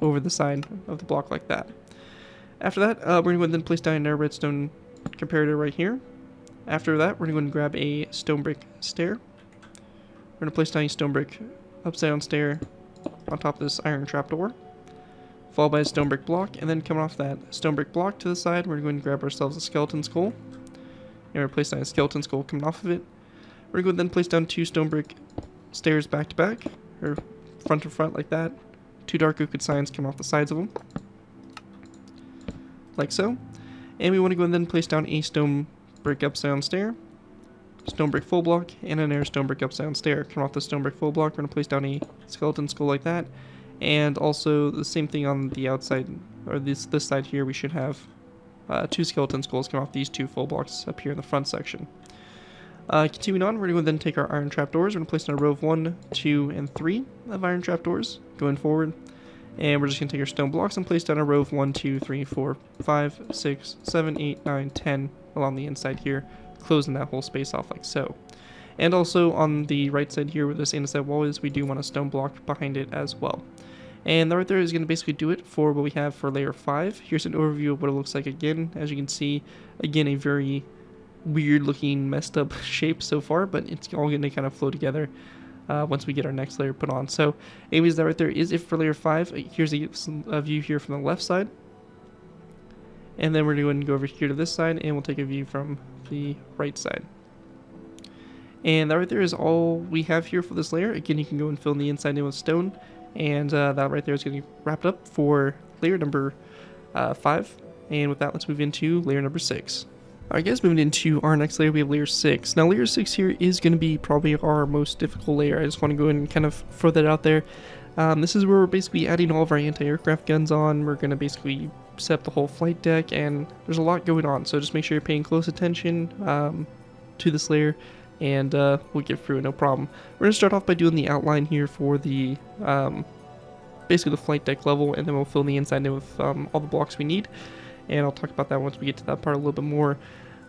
over the side of the block like that. After that, uh, we're going to then place down another redstone comparator right here. After that, we're going to grab a stone brick stair. We're going to place down a stone brick upside down stair on top of this iron trapdoor. Followed by a stone brick block, and then coming off that stone brick block to the side, we're going to grab ourselves a skeleton skull. And we're place down a skeleton skull coming off of it. We're going to then place down two stone brick stairs back to back, or front to front like that. Two dark oak signs come off the sides of them like so. And we want to go and then place down a stone brick upside down stair, stone brick full block, and another stone brick upside down stair. Come off the stone brick full block, we're going to place down a skeleton skull like that. And also the same thing on the outside, or this, this side here, we should have uh, two skeleton skulls come off these two full blocks up here in the front section. Uh, continuing on, we're going to then take our iron trapdoors. We're going to place in a row of 1, 2, and 3 of iron trapdoors going forward. And we're just going to take our stone blocks and place down a row of 1, 2, 3, 4, 5, 6, 7, 8, 9, 10 along the inside here, closing that whole space off like so. And also on the right side here where this andesite wall is, we do want a stone block behind it as well. And that right there is going to basically do it for what we have for layer 5. Here's an overview of what it looks like again. As you can see, again, a very weird looking messed up (laughs) shape so far, but it's all going to kind of flow together uh, once we get our next layer put on. So anyways, that right there is it for layer 5. Here's a, a view here from the left side. And then we're going to go over here to this side and we'll take a view from the right side. And that right there is all we have here for this layer. Again, you can go and fill in the inside in with stone. And uh, that right there is going to be wrapped up for layer number uh, 5. And with that, let's move into layer number 6. Alright guys, moving into our next layer, we have layer 6. Now layer 6 here is going to be probably our most difficult layer. I just want to go and kind of throw that out there. Um, this is where we're basically adding all of our anti-aircraft guns on. We're going to basically set up the whole flight deck, and there's a lot going on. So just make sure you're paying close attention um, to this layer, and uh, we'll get through it, no problem. We're going to start off by doing the outline here for the, um, basically the flight deck level, and then we'll fill the inside in with um, all the blocks we need and I'll talk about that once we get to that part a little bit more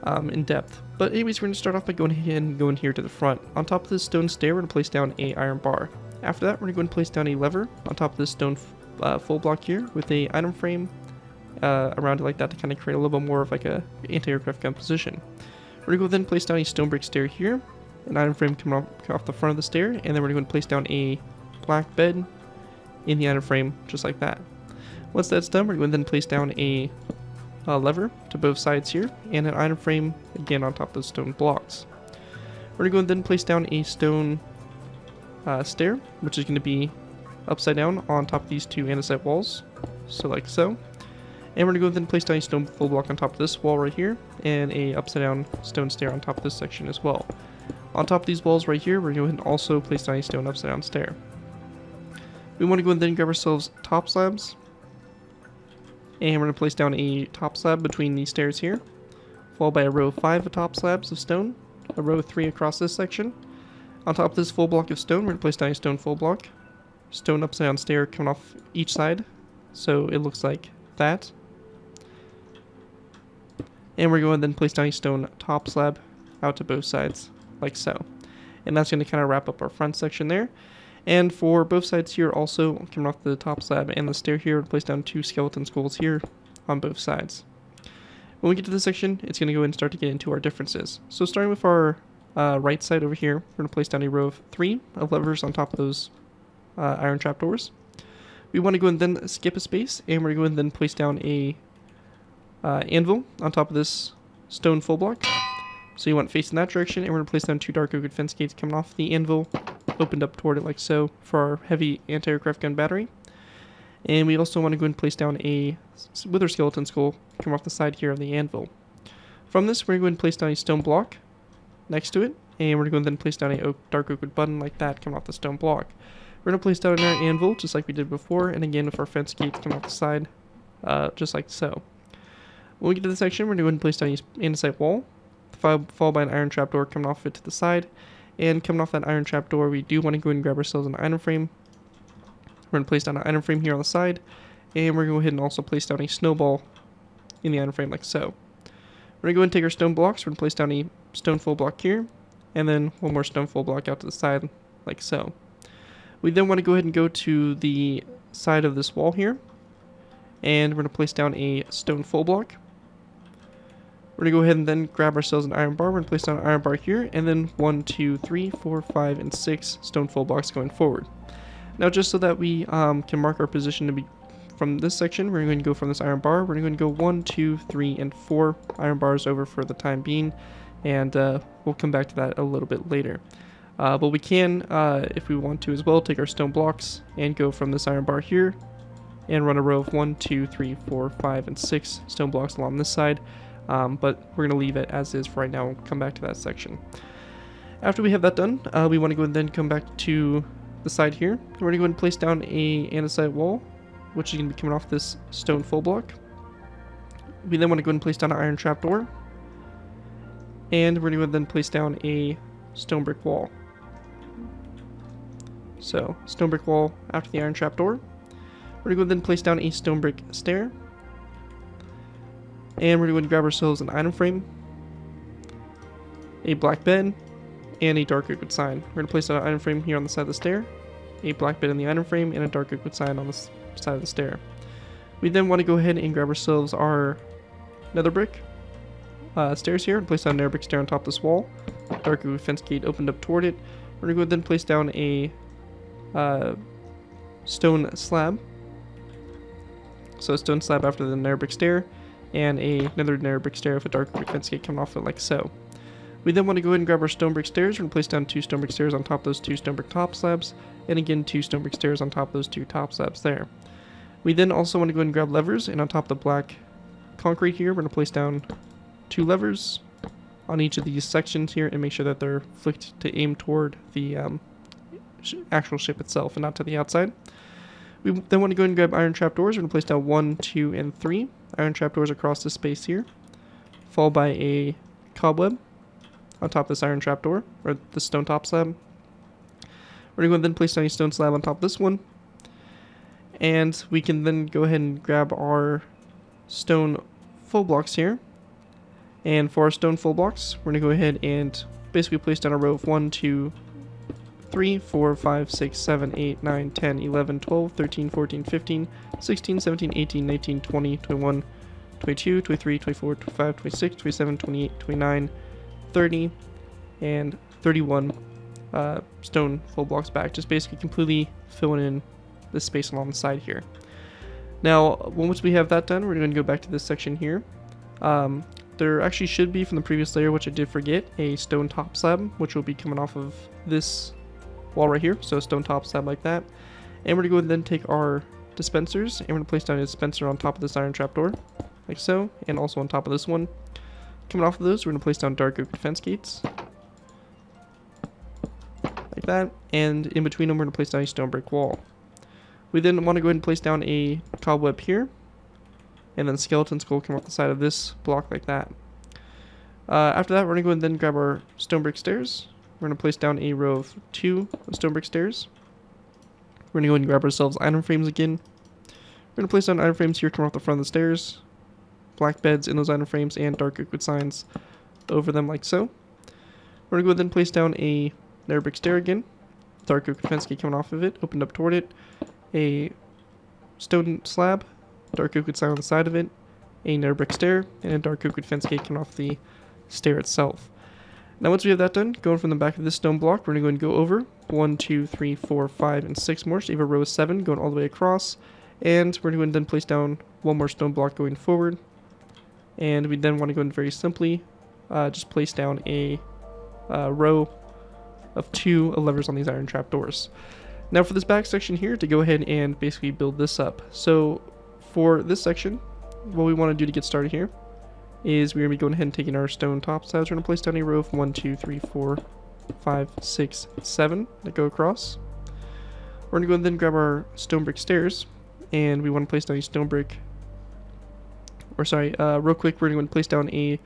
um, in depth. But anyways, we're going to start off by going ahead and going here to the front. On top of this stone stair, we're going to place down a iron bar. After that, we're going to go and place down a lever on top of this stone uh, full block here with a item frame uh, around it like that to kind of create a little bit more of like a anti-aircraft gun position. We're going to go then place down a stone brick stair here, an item frame coming off, off the front of the stair, and then we're going to place down a black bed in the item frame just like that. Once that's done, we're going to then place down a uh, lever to both sides here, and an item frame again on top of the stone blocks. We're going to go and then place down a stone uh, stair, which is going to be upside down on top of these two andesite walls, so like so. And we're going to go and place down a stone full block on top of this wall right here, and a upside down stone stair on top of this section as well. On top of these walls right here, we're going to also place down a stone upside down stair. We want to go and then grab ourselves top slabs. And we're going to place down a top slab between these stairs here, followed by a row of five top slabs of stone, a row of three across this section. On top of this full block of stone, we're going to place down a stone full block, stone upside down stair coming off each side, so it looks like that. And we're going to then place down a stone top slab out to both sides, like so. And that's going to kind of wrap up our front section there. And for both sides here also, coming off the top slab and the stair here, we'll place down two skeleton skulls here on both sides. When we get to this section, it's going to go and start to get into our differences. So starting with our uh, right side over here, we're going to place down a row of three of levers on top of those uh, iron trapdoors. We want to go and then skip a space, and we're going to then place down a uh, anvil on top of this stone full block. So you want facing that direction, and we're going to place down two dark oak fence gates coming off the anvil, opened up toward it like so for our heavy anti-aircraft gun battery. And we also want to go and place down a wither skeleton skull come off the side here of the anvil. From this, we're going to place down a stone block next to it, and we're going to then place down a oak, dark oak wood button like that coming off the stone block. We're going to place down our anvil just like we did before, and again with our fence gates coming off the side, uh, just like so. When we get to this section, we're going to place down an andesite wall, followed by an iron trapdoor coming off it to the side. And coming off that iron trapdoor, we do want to go ahead and grab ourselves an item frame. We're going to place down an item frame here on the side. And we're going to go ahead and also place down a snowball in the item frame like so. We're going to go ahead and take our stone blocks. We're going to place down a stone full block here. And then one more stone full block out to the side like so. We then want to go ahead and go to the side of this wall here. And we're going to place down a stone full block. We're going to go ahead and then grab ourselves an iron bar. We're going to place down an iron bar here, and then one, two, three, four, five, and six stone full blocks going forward. Now, just so that we um, can mark our position to be from this section, we're going to go from this iron bar. We're going to go one, two, three, and four iron bars over for the time being, and uh, we'll come back to that a little bit later. Uh, but we can, uh, if we want to as well, take our stone blocks and go from this iron bar here and run a row of one, two, three, four, five, and six stone blocks along this side. Um, but we're going to leave it as is for right now and come back to that section. After we have that done, uh, we want to go and then come back to the side here. We're going to go and place down a andesite wall, which is going to be coming off this stone full block. We then want to go and place down an iron trapdoor. And we're going to then place down a stone brick wall. So, stone brick wall after the iron trapdoor. We're going to go then place down a stone brick stair. And we're going to grab ourselves an item frame, a black bed, and a dark wood sign. We're going to place an item frame here on the side of the stair, a black bed in the item frame, and a dark wood sign on the side of the stair. We then want to go ahead and grab ourselves our nether brick uh, stairs here and place down a nether brick stair on top of this wall. Dark oak fence gate opened up toward it. We're going to go then place down a uh, stone slab. So a stone slab after the nether brick stair and a, nether brick stair with a dark brick fence gate coming off it like so. We then want to go ahead and grab our stone brick stairs. We're to place down two stone brick stairs on top of those two stone brick top slabs, and again two stone brick stairs on top of those two top slabs there. We then also want to go ahead and grab levers, and on top of the black concrete here, we're going to place down two levers on each of these sections here and make sure that they're flicked to aim toward the um, actual ship itself and not to the outside. We then want to go ahead and grab iron trapdoors. We're going to place down one, two, and three iron trapdoors across the space here, followed by a cobweb on top of this iron trapdoor, or the stone top slab. We're going to then place down a stone slab on top of this one, and we can then go ahead and grab our stone full blocks here. And for our stone full blocks, we're going to go ahead and basically place down a row of 1, 2, 3, 4, 5, 6, 7, 8, 9, 10, 11, 12, 13, 14, 15, 16, 17, 18, 19, 20, 21, 22, 23, 24, 25, 26, 27, 28, 29, 30, and 31 uh, stone full blocks back. Just basically completely filling in the space along the side here. Now, once we have that done, we're going to go back to this section here. Um, there actually should be from the previous layer, which I did forget, a stone top slab, which will be coming off of this wall right here. So stone top slab like that. And we're to go and then take our dispensers, and we're to place down a dispenser on top of this iron trapdoor, like so, and also on top of this one. Coming off of those, we're to place down dark oak defense gates, like that, and in between them, we're to place down a stone brick wall. We then want to go ahead and place down a cobweb here, and then skeleton skull come off the side of this block like that. Uh, after that, we're to go and then grab our stone brick stairs. We're going to place down a row of two stone brick stairs. We're going to go and grab ourselves item frames again. We're going to place down item frames here, come off the front of the stairs. Black beds in those item frames and dark wood signs over them like so. We're going to go ahead and then place down a nether brick stair again. Dark oak fence gate coming off of it, opened up toward it. A stone slab, dark oak sign on the side of it. A nether brick stair, and a dark oak fence gate coming off the stair itself. Now once we have that done, going from the back of this stone block, we're going to go and go over one, two, three, four, five, and 6 more. So you have a row of 7 going all the way across. And we're going to then place down one more stone block going forward. And we then want to go and very simply uh, just place down a uh, row of two levers on these iron trap doors. Now for this back section here, to go ahead and basically build this up. So for this section, what we want to do to get started here is we're going to be going ahead and taking our stone top slabs. We're going to place down a row of 1, 2, 3, 4, 5, 6, 7 that go across. We're going to go and then grab our stone brick stairs, and we want to place down a stone brick, or sorry, uh, real quick, we're going to place down a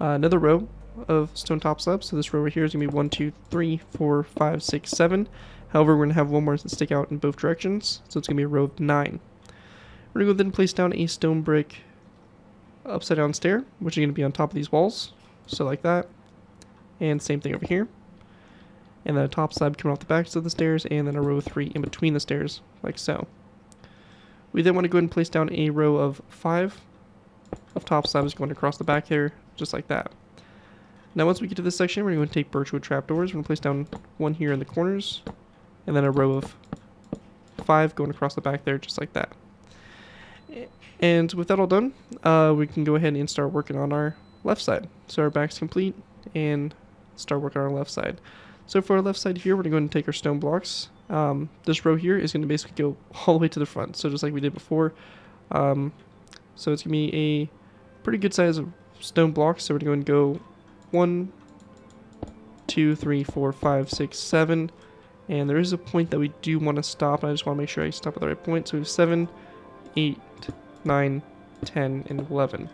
uh, another row of stone top slabs. So this row right here is going to be 1, 2, 3, 4, 5, 6, 7. However, we're going to have one more that stick out in both directions, so it's going to be a row of 9. We're going to go then place down a stone brick upside down stair, which is going to be on top of these walls. So like that. And same thing over here. And then a top slab coming off the backs of the stairs, and then a row of three in between the stairs, like so. We then want to go ahead and place down a row of five of top slabs going across the back here, just like that. Now once we get to this section, we're going to take birchwood trapdoors. We're going to place down one here in the corners, and then a row of five going across the back there, just like that. And with that all done, uh, we can go ahead and start working on our left side. So our back's complete and start working on our left side. So for our left side here, we're going to go and take our stone blocks. Um, this row here is going to basically go (laughs) all the way to the front. So just like we did before. Um, so it's going to be a pretty good size of stone blocks. So we're going to go one, two, three, four, five, six, seven. And there is a point that we do want to stop. I just want to make sure I stop at the right point. So we have seven, eight, 9, 10, and 11.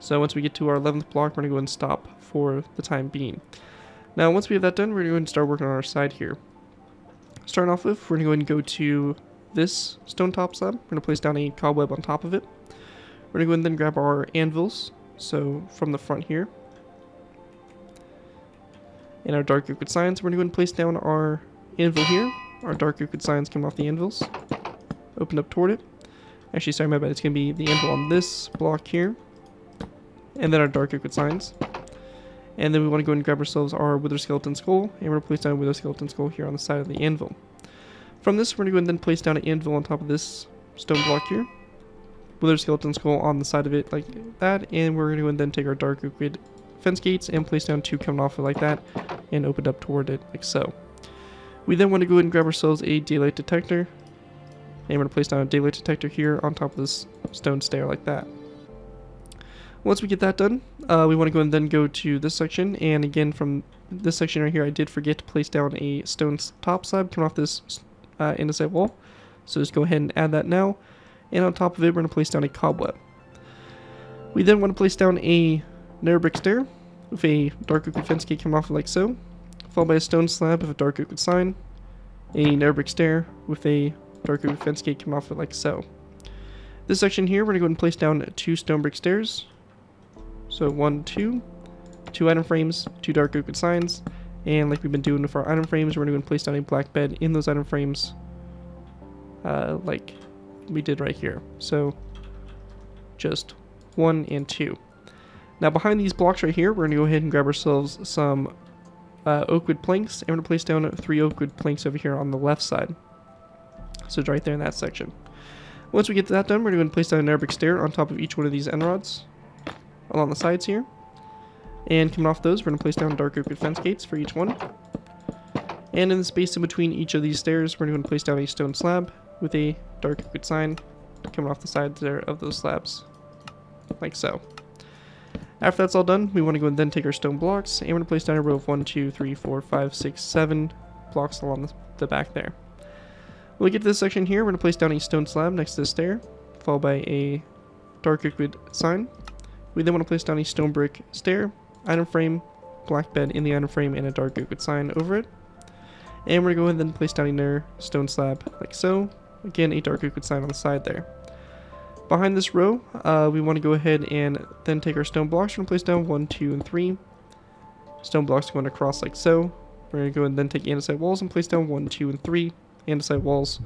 So once we get to our 11th block, we're going to go and stop for the time being. Now, once we have that done, we're going to start working on our side here. Starting off with, we're going to go and go to this stone top slab. We're going to place down a cobweb on top of it. We're going to go and then grab our anvils, so from the front here. And our dark wood signs, we're going to go and place down our anvil here. Our dark wood signs come off the anvils. Open up toward it. Actually, sorry, my bad. It's going to be the anvil on this block here. And then our dark oak signs. And then we want to go and grab ourselves our wither skeleton skull. And we're going to place down wither skeleton skull here on the side of the anvil. From this, we're going to go and then place down an anvil on top of this stone block here. Wither skeleton skull on the side of it like that. And we're going to go and then take our dark oak fence gates and place down two coming off it like that. And open up toward it like so. We then want to go ahead and grab ourselves a daylight detector. And we're going to place down a daylight detector here on top of this stone stair like that. Once we get that done, uh, we want to go and then go to this section. And again, from this section right here, I did forget to place down a stone top slab coming off this uh, andesite wall. So just go ahead and add that now. And on top of it, we're going to place down a cobweb. We then want to place down a nether brick stair with a dark oak fence gate coming off like so, followed by a stone slab with a dark oak sign, a nether brick stair with a dark oak fence gate coming off it like so. This section here, we're going to go and place down two stone brick stairs. So one, two, two item frames, two dark oak signs, and like we've been doing with our item frames, we're going to go and place down a black bed in those item frames, uh, like we did right here. So just one and two. Now behind these blocks right here, we're going to go ahead and grab ourselves some uh, oakwood planks, and we're going to place down three oakwood planks over here on the left side. So it's right there in that section. Once we get that done, we're going to place down an nether brick stair on top of each one of these end rods along the sides here. And coming off those, we're going to place down dark oak fence gates for each one. And in the space in between each of these stairs, we're going to place down a stone slab with a dark oak sign coming off the sides there of those slabs, like so. After that's all done, we want to go and then take our stone blocks, and we're going to place down a row of 1, 2, 3, 4, 5, 6, 7 blocks along the back there. When we get to this section here, we're going to place down a stone slab next to the stair, followed by a dark wood sign. We then want to place down a stone brick stair, item frame, black bed in the item frame, and a dark wood sign over it. And we're going to go ahead and then place down another stone slab like so. Again, a dark wood sign on the side there. Behind this row, uh, we want to go ahead and then take our stone blocks. We're going to place down 1, 2, and 3. Stone blocks going across like so. We're going to go and then take andesite walls and place down 1, 2, and 3 andesite walls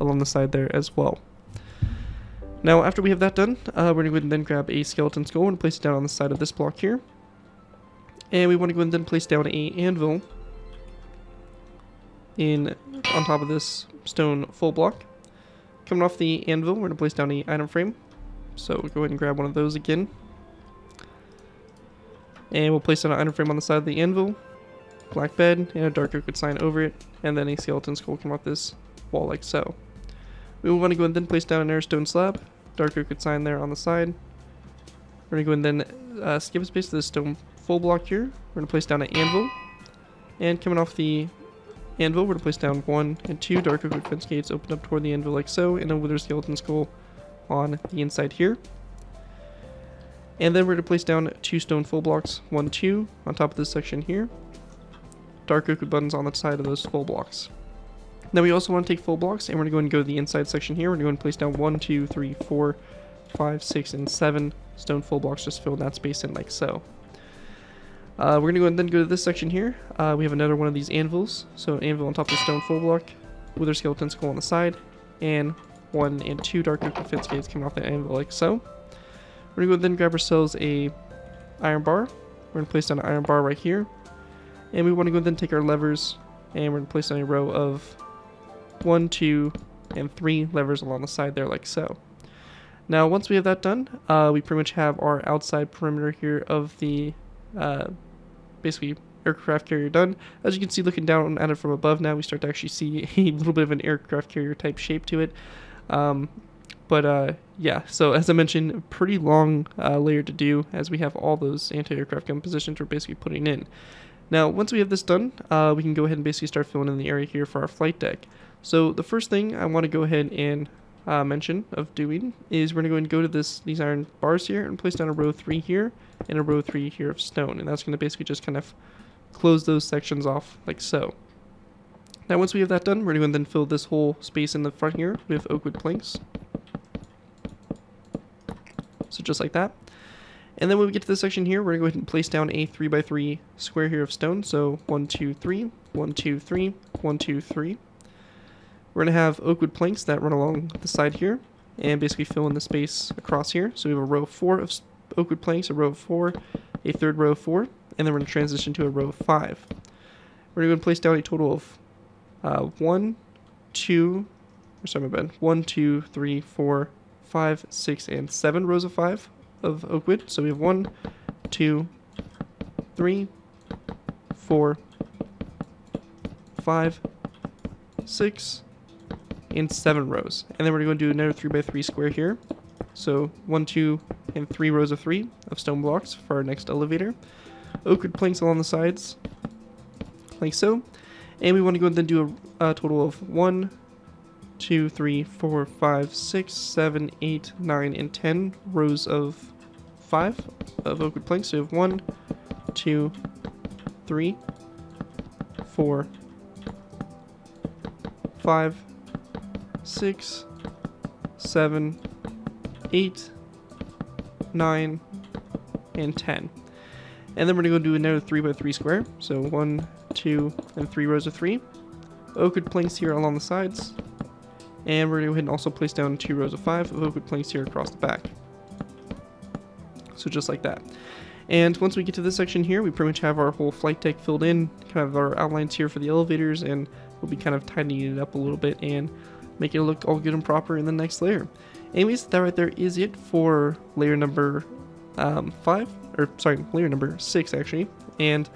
along the side there as well. Now, after we have that done, uh, we're going to go ahead and then grab a skeleton skull and place it down on the side of this block here. And we want to go and then place down a anvil in on top of this stone full block. Coming off the anvil, we're going to place down the item frame. So we'll go ahead and grab one of those again. And we'll place down an item frame on the side of the anvil, black bed, and a dark oak wood sign over it, and then a skeleton skull come off this wall like so. We want to go and then place down an air stone slab, dark oak sign there on the side. We're going to go and then uh, skip a space to the stone full block here. We're going to place down an anvil, and coming off the anvil, we're going to place down one and two dark oak fence gates open up toward the anvil like so, and a wither skeleton skull on the inside here. And then we're going to place down two stone full blocks, one, two, on top of this section here. Dark oak buttons on the side of those full blocks. Now we also want to take full blocks, and we're going to go and go to the inside section here. We're going to go and place down one, two, three, four, five, six, and seven stone full blocks, just fill that space in like so. Uh, we're going to go and then go to this section here. Uh, we have another one of these anvils. So anvil on top of the stone full block, wither skeleton skull on the side, and one and two dark oak fence gates coming off the anvil like so. We're going to go then grab ourselves a iron bar. We're going to place down an iron bar right here. And we want to go then take our levers and we're going to place on a row of one, two, and three levers along the side there like so. Now once we have that done, uh, we pretty much have our outside perimeter here of the uh, basically aircraft carrier done. As you can see looking down at it from above now, we start to actually see (laughs) a little bit of an aircraft carrier type shape to it. Um, but uh, yeah, so as I mentioned, pretty long uh, layer to do as we have all those anti-aircraft gun positions we're basically putting in. Now, once we have this done, uh, we can go ahead and basically start filling in the area here for our flight deck. So the first thing I want to go ahead and uh, mention of doing is we're going to go and go to this these iron bars here and place down a row 3 here and a row 3 here of stone. And that's going to basically just kind of close those sections off like so. Now once we have that done, we're going to then fill this whole space in the front here with oak wood planks. So just like that. And then when we get to this section here, we're going to go ahead and place down a 3x3 square here of stone. So 1, 2, 3, 1, 2, 3, 1, 2, 3. We're going to have oak wood planks that run along the side here and basically fill in the space across here. So we have a row of 4 of oak wood planks, a row of 4, a third row of 4, and then we're going to transition to a row of 5. We're going to place down a total of uh, 1, 2, or sorry, my bad, 1, 2, 3, 4, 5, 6, and 7 rows of 5 of oak wood. So we have 1, 2, 3, 4, 5, 6, and 7 rows. And then we're going to do another three by three square here. So 1, 2, and 3 rows of 3 of stone blocks for our next elevator. Oak wood planks along the sides, like so. And we want to go and then do a, a total of 1, 2, 3, 4, 5, 6, 7, 8, 9, and 10 rows of 5 of oak planks. So we have 1, 2, 3, 4, 5, 6, 7, 8, 9, and 10. And then we're going to go do another 3 by 3 square. So 1, 2, and 3 rows of 3. Oak wood planks here along the sides. And we're going to go ahead and also place down 2 rows of 5 of oak wood planks here across the back. So just like that. And once we get to this section here, we pretty much have our whole flight deck filled in, kind of our outlines here for the elevators, and we'll be kind of tidying it up a little bit and make it look all good and proper in the next layer. Anyways, that right there is it for layer number um, 5, or sorry, layer number 6 actually. And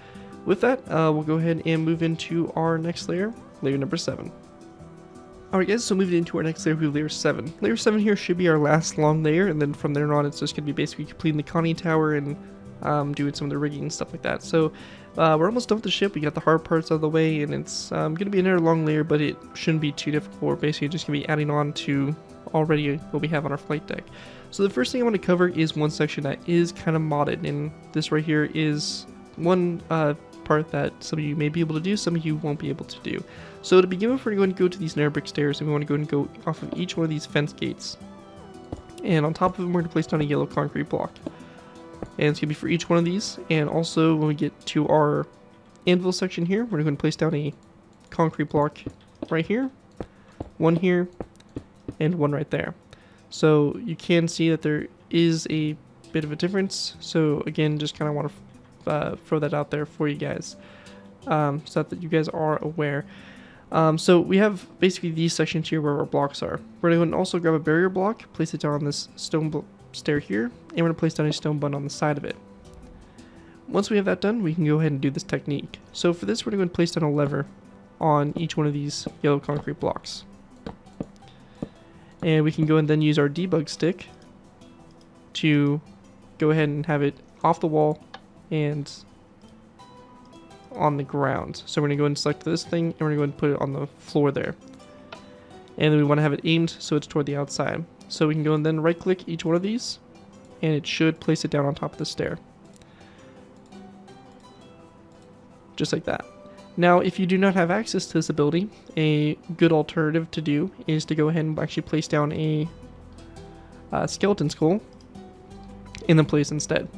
with that, uh, we'll go ahead and move into our next layer, layer number 7. Alright guys, so moving into our next layer, we have layer 7. Layer 7 here should be our last long layer, and then from there on it's just going to be basically completing the conning tower and um, doing some of the rigging and stuff like that. So uh, we're almost done with the ship, we got the hard parts out of the way, and it's um, going to be another long layer, but it shouldn't be too difficult. We're basically just going to be adding on to already what we have on our flight deck. So the first thing I want to cover is one section that is kind of modded, and this right here is one uh, part that some of you may be able to do, some of you won't be able to do. So to begin with, we're going to go to these nether brick stairs, and we want to go and go off of each one of these fence gates. And on top of them, we're going to place down a yellow concrete block. And it's going to be for each one of these. And also, when we get to our anvil section here, we're going to place down a concrete block right here, one here, and one right there. So you can see that there is a bit of a difference. So again, just kind of want to uh, throw that out there for you guys um, so that you guys are aware. Um, so we have basically these sections here where our blocks are. We're going to also grab a barrier block, place it down on this stone stair here, and we're going to place down a stone button on the side of it. Once we have that done, we can go ahead and do this technique. So for this, we're going to place down a lever on each one of these yellow concrete blocks. And we can go and then use our debug stick to go ahead and have it off the wall and on the ground. So we're to go and select this thing and we're to go and put it on the floor there. And then we want to have it aimed so it's toward the outside. So we can go and then right click each one of these and it should place it down on top of the stair. Just like that. Now, if you do not have access to this ability, a good alternative to do is to go ahead and actually place down a uh, skeleton skull in the place instead.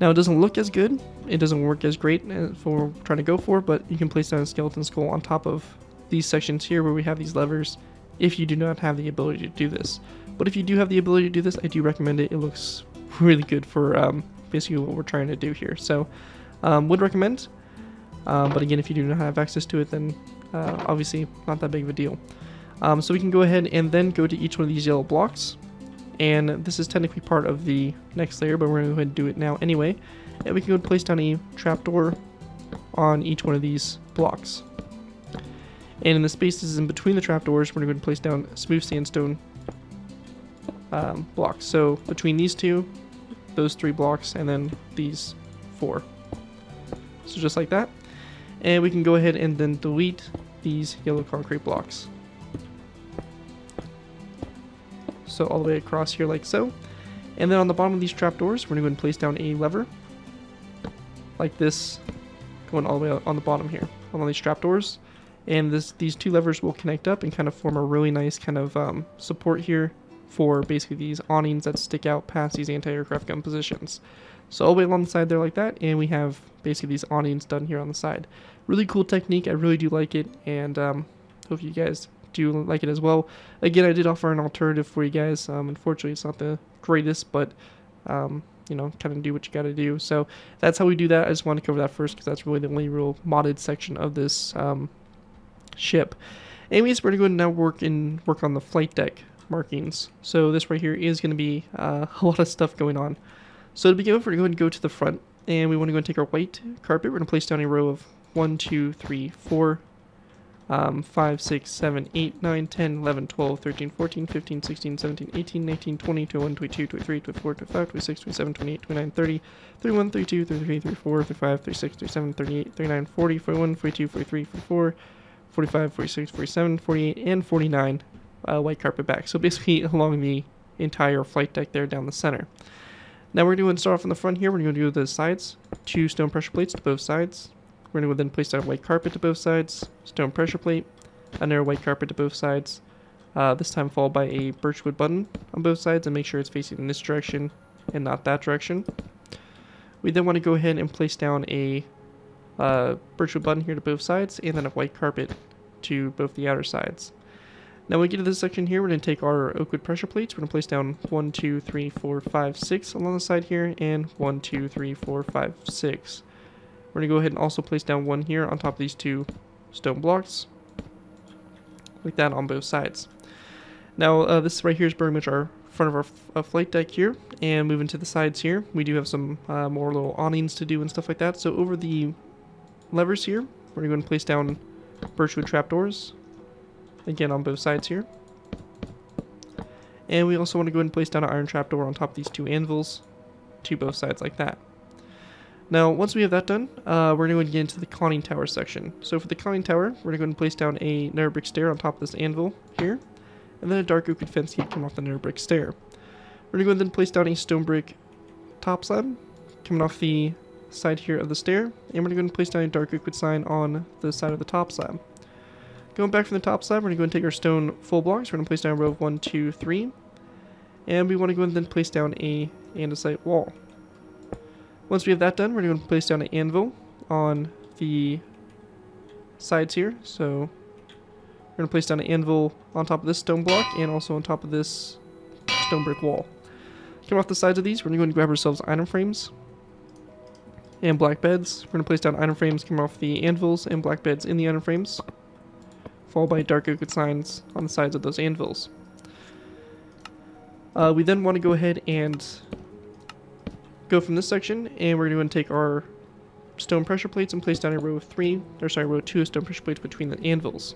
Now, it doesn't look as good, it doesn't work as great for trying to go for, but you can place down a skeleton skull on top of these sections here where we have these levers if you do not have the ability to do this. But if you do have the ability to do this, I do recommend it. It looks (laughs) really good for um, basically what we're trying to do here. So, um, would recommend. Um, but again, if you do not have access to it, then uh, obviously not that big of a deal. Um, so we can go ahead and then go to each one of these yellow blocks. And this is technically part of the next layer, but we're going to go ahead and do it now anyway. And we can go and place down a trapdoor on each one of these blocks. And in the spaces in between the trapdoors, we're going to place down smooth sandstone um, blocks. So between these two, those three blocks, and then these four. So just like that. And we can go ahead and then delete these yellow concrete blocks. So all the way across here like so. And then on the bottom of these trapdoors, we're going to go and place down a lever. Like this, going all the way on the bottom here, on these trapdoors. And this, these two levers will connect up and kind of form a really nice kind of um, support here for basically these awnings that stick out past these anti-aircraft gun positions. So all the way along the side there like that, and we have basically these awnings done here on the side. Really cool technique, I really do like it, and um, hope you guys do like it as well. Again, I did offer an alternative for you guys. Um, unfortunately, it's not the greatest, but um, you know, kind of do what you got to do. So that's how we do that. I just want to cover that first because that's really the only real modded section of this um, ship. Anyways, we're gonna go and now work in work on the flight deck markings. So this right here is going to be uh, (laughs) a lot of stuff going on. So to begin with, we're going to go to the front, and we want to go and take our white carpet. We're going to place down a row of 1, 2, 3, 4, um, 5, 6, 7, 8, 9, 10, 11, 12, 13, 14, 15, 16, 17, 18, 19, 20, 21, 22, 23, 24, 25, 26, 27, 28, 29, 30, 31, 32, 33, 34, 35, 36, 37, 38, 39, 40, 41, 42, 43, 44, 45, 46, 47, 48, and 49 uh, white carpet back. So basically (laughs) along the entire flight deck there down the center. Now we're going to start off on the front here. We're going to do the sides. Two stone pressure plates to both sides. We're going to then place down white carpet to both sides. Stone pressure plate. Another white carpet to both sides. Uh, this time followed by a birchwood button on both sides and make sure it's facing in this direction and not that direction. We then want to go ahead and place down a uh, birchwood button here to both sides and then a white carpet to both the outer sides. Now when we get to this section here, we're going to take our oakwood pressure plates. We're going to place down 1, 2, 3, 4, 5, 6 along the side here, and 1, 2, 3, 4, 5, 6. We're going to go ahead and also place down one here on top of these two stone blocks, like that on both sides. Now uh, this right here is pretty much our front of our uh, flight deck here, and moving to the sides here, we do have some uh, more little awnings to do and stuff like that. So over the levers here, we're going to go and place down birchwood trapdoors again on both sides here. And we also want to go ahead and place down an iron trapdoor on top of these two anvils to both sides like that. Now, once we have that done, uh, we're going to get into the conning tower section. So for the conning tower, we're going to go and place down a nether brick stair on top of this anvil here, and then a dark oak fence gate coming off the nether brick stair. We're going to go and then place down a stone brick top slab coming off the side here of the stair, and we're going to go and place down a dark oak sign on the side of the top slab. Going back from the top slab, we're going to go and take our stone full blocks. We're going to place down a row of one, two, three, and we want to go and then place down a andesite wall. Once we have that done, we're going to place down an anvil on the sides here. So we're going to place down an anvil on top of this stone block and also on top of this stone brick wall. Come off the sides of these, we're going to go and grab ourselves item frames and black beds. We're going to place down item frames, come off the anvils and black beds in the item frames, followed by dark oak signs on the sides of those anvils. Uh, we then want to go ahead and go from this section, and we're going to take our stone pressure plates and place down a row of three, or sorry, row two of stone pressure plates between the anvils.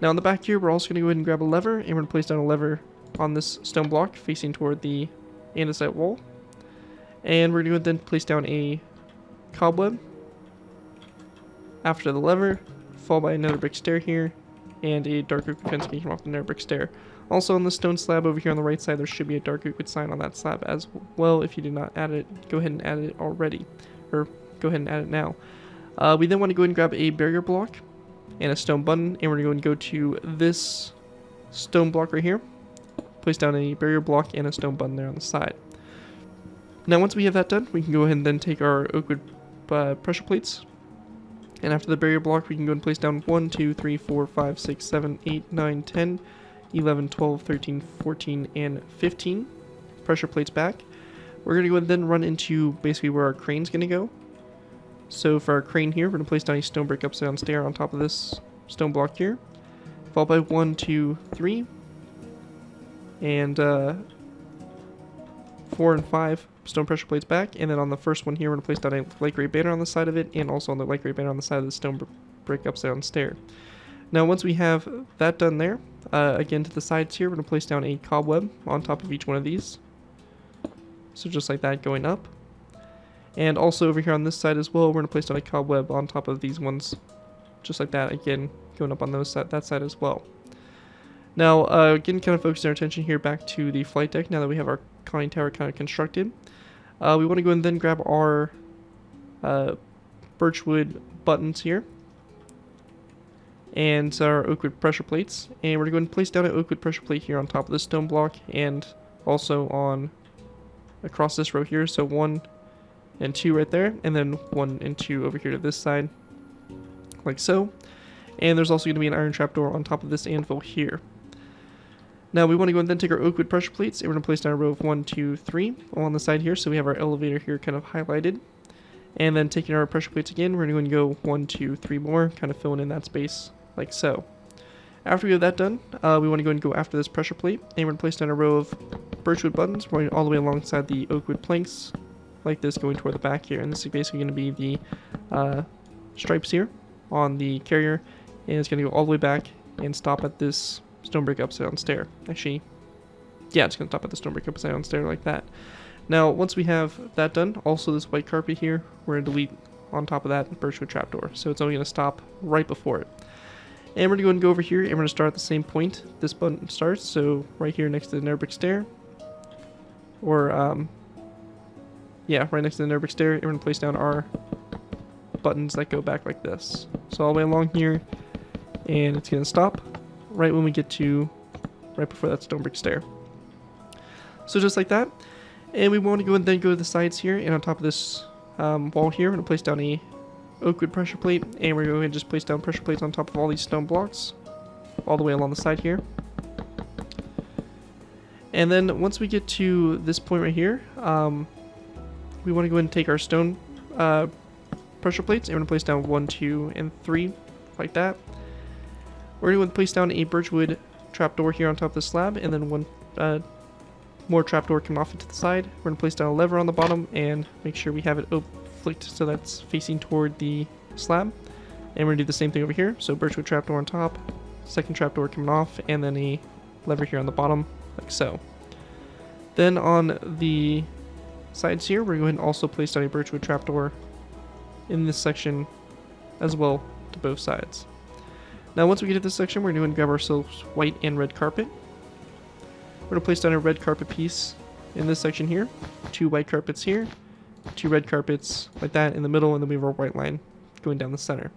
Now on the back here, we're also going to go ahead and grab a lever, and we're going to place down a lever on this stone block facing toward the andesite wall. And we're going to then place down a cobweb after the lever, followed by another brick stair here, and a dark oak fence came off the nether brick stair. Also on the stone slab over here on the right side, there should be a dark oak sign on that slab as well. If you did not add it, go ahead and add it already, or go ahead and add it now. Uh, we then want to go ahead and grab a barrier block and a stone button, and we're going to go to this stone block right here. Place down a barrier block and a stone button there on the side. Now once we have that done, we can go ahead and then take our oakwood uh, pressure plates, and after the barrier block, we can go and place down 1, 2, 3, 4, 5, 6, 7, 8, 9, 10, 11, 12, 13, 14, and 15 pressure plates back. We're going to go and then run into basically where our crane's going to go. So for our crane here, we're going to place down a stone brick upside down stair on top of this stone block here. Followed by 1, 2, 3, and uh, 4 and 5 stone pressure plates back. And then on the first one here, we're going to place down a light gray banner on the side of it, and also on the light gray banner on the side of the stone brick upside down stair. Now once we have that done there, uh, again to the sides here, we're going to place down a cobweb on top of each one of these. So just like that going up. And also over here on this side as well, we're going to place down a cobweb on top of these ones. Just like that, again, going up on those side, that side as well. Now, uh, again, kind of focusing our attention here back to the flight deck now that we have our conning tower kind of constructed. Uh, we want to go and then grab our uh, birchwood buttons here and our oakwood pressure plates. And we're going to place down an oakwood pressure plate here on top of this stone block and also on across this row here. So one and two right there, and then one and two over here to this side, like so. And there's also going to be an iron trapdoor on top of this anvil here. Now we want to go and then take our oakwood pressure plates and we're going to place down a row of one, two, three along the side here. So we have our elevator here kind of highlighted. And then taking our pressure plates again, we're going to go one, two, three more, kind of filling in that space like so. After we have that done, uh, we want to go and go after this pressure plate, and we're going to place down a row of birchwood buttons going all the way alongside the oakwood planks, like this, going toward the back here. And this is basically going to be the uh, stripes here on the carrier, and it's going to go all the way back and stop at this stone brick upside down stair. Actually, yeah, it's going to stop at the stone brick upside down stair like that. Now, once we have that done, also this white carpet here, we're going to delete on top of that birchwood trapdoor. So it's only going to stop right before it. And we're going to go over here and we're going to start at the same point this button starts. So right here next to the nether stair. Or, um, yeah, right next to the nether stair. And we're going to place down our buttons that go back like this. So all the way along here. And it's going to stop right when we get to right before that stone brick stair. So just like that. And we want to go and then go to the sides here. And on top of this um, wall here, we're going to place down a oakwood pressure plate, and we're going to just place down pressure plates on top of all these stone blocks, all the way along the side here. And then once we get to this point right here, um, we want to go ahead and take our stone uh, pressure plates, and we're going to place down one, two, and three, like that. We're going to place down a birchwood trapdoor here on top of the slab, and then one uh, more trapdoor come off into the side. We're going to place down a lever on the bottom and make sure we have it flicked so that's facing toward the slab. And we're to do the same thing over here. So birchwood trapdoor on top, second trapdoor coming off, and then a lever here on the bottom, like so. Then on the sides here, we're going to also place down a birchwood trapdoor in this section as well to both sides. Now once we get to this section, we're going to grab ourselves white and red carpet. We're going to place down a red carpet piece in this section here, two white carpets here, two red carpets like that in the middle, and then we have our white line going down the center.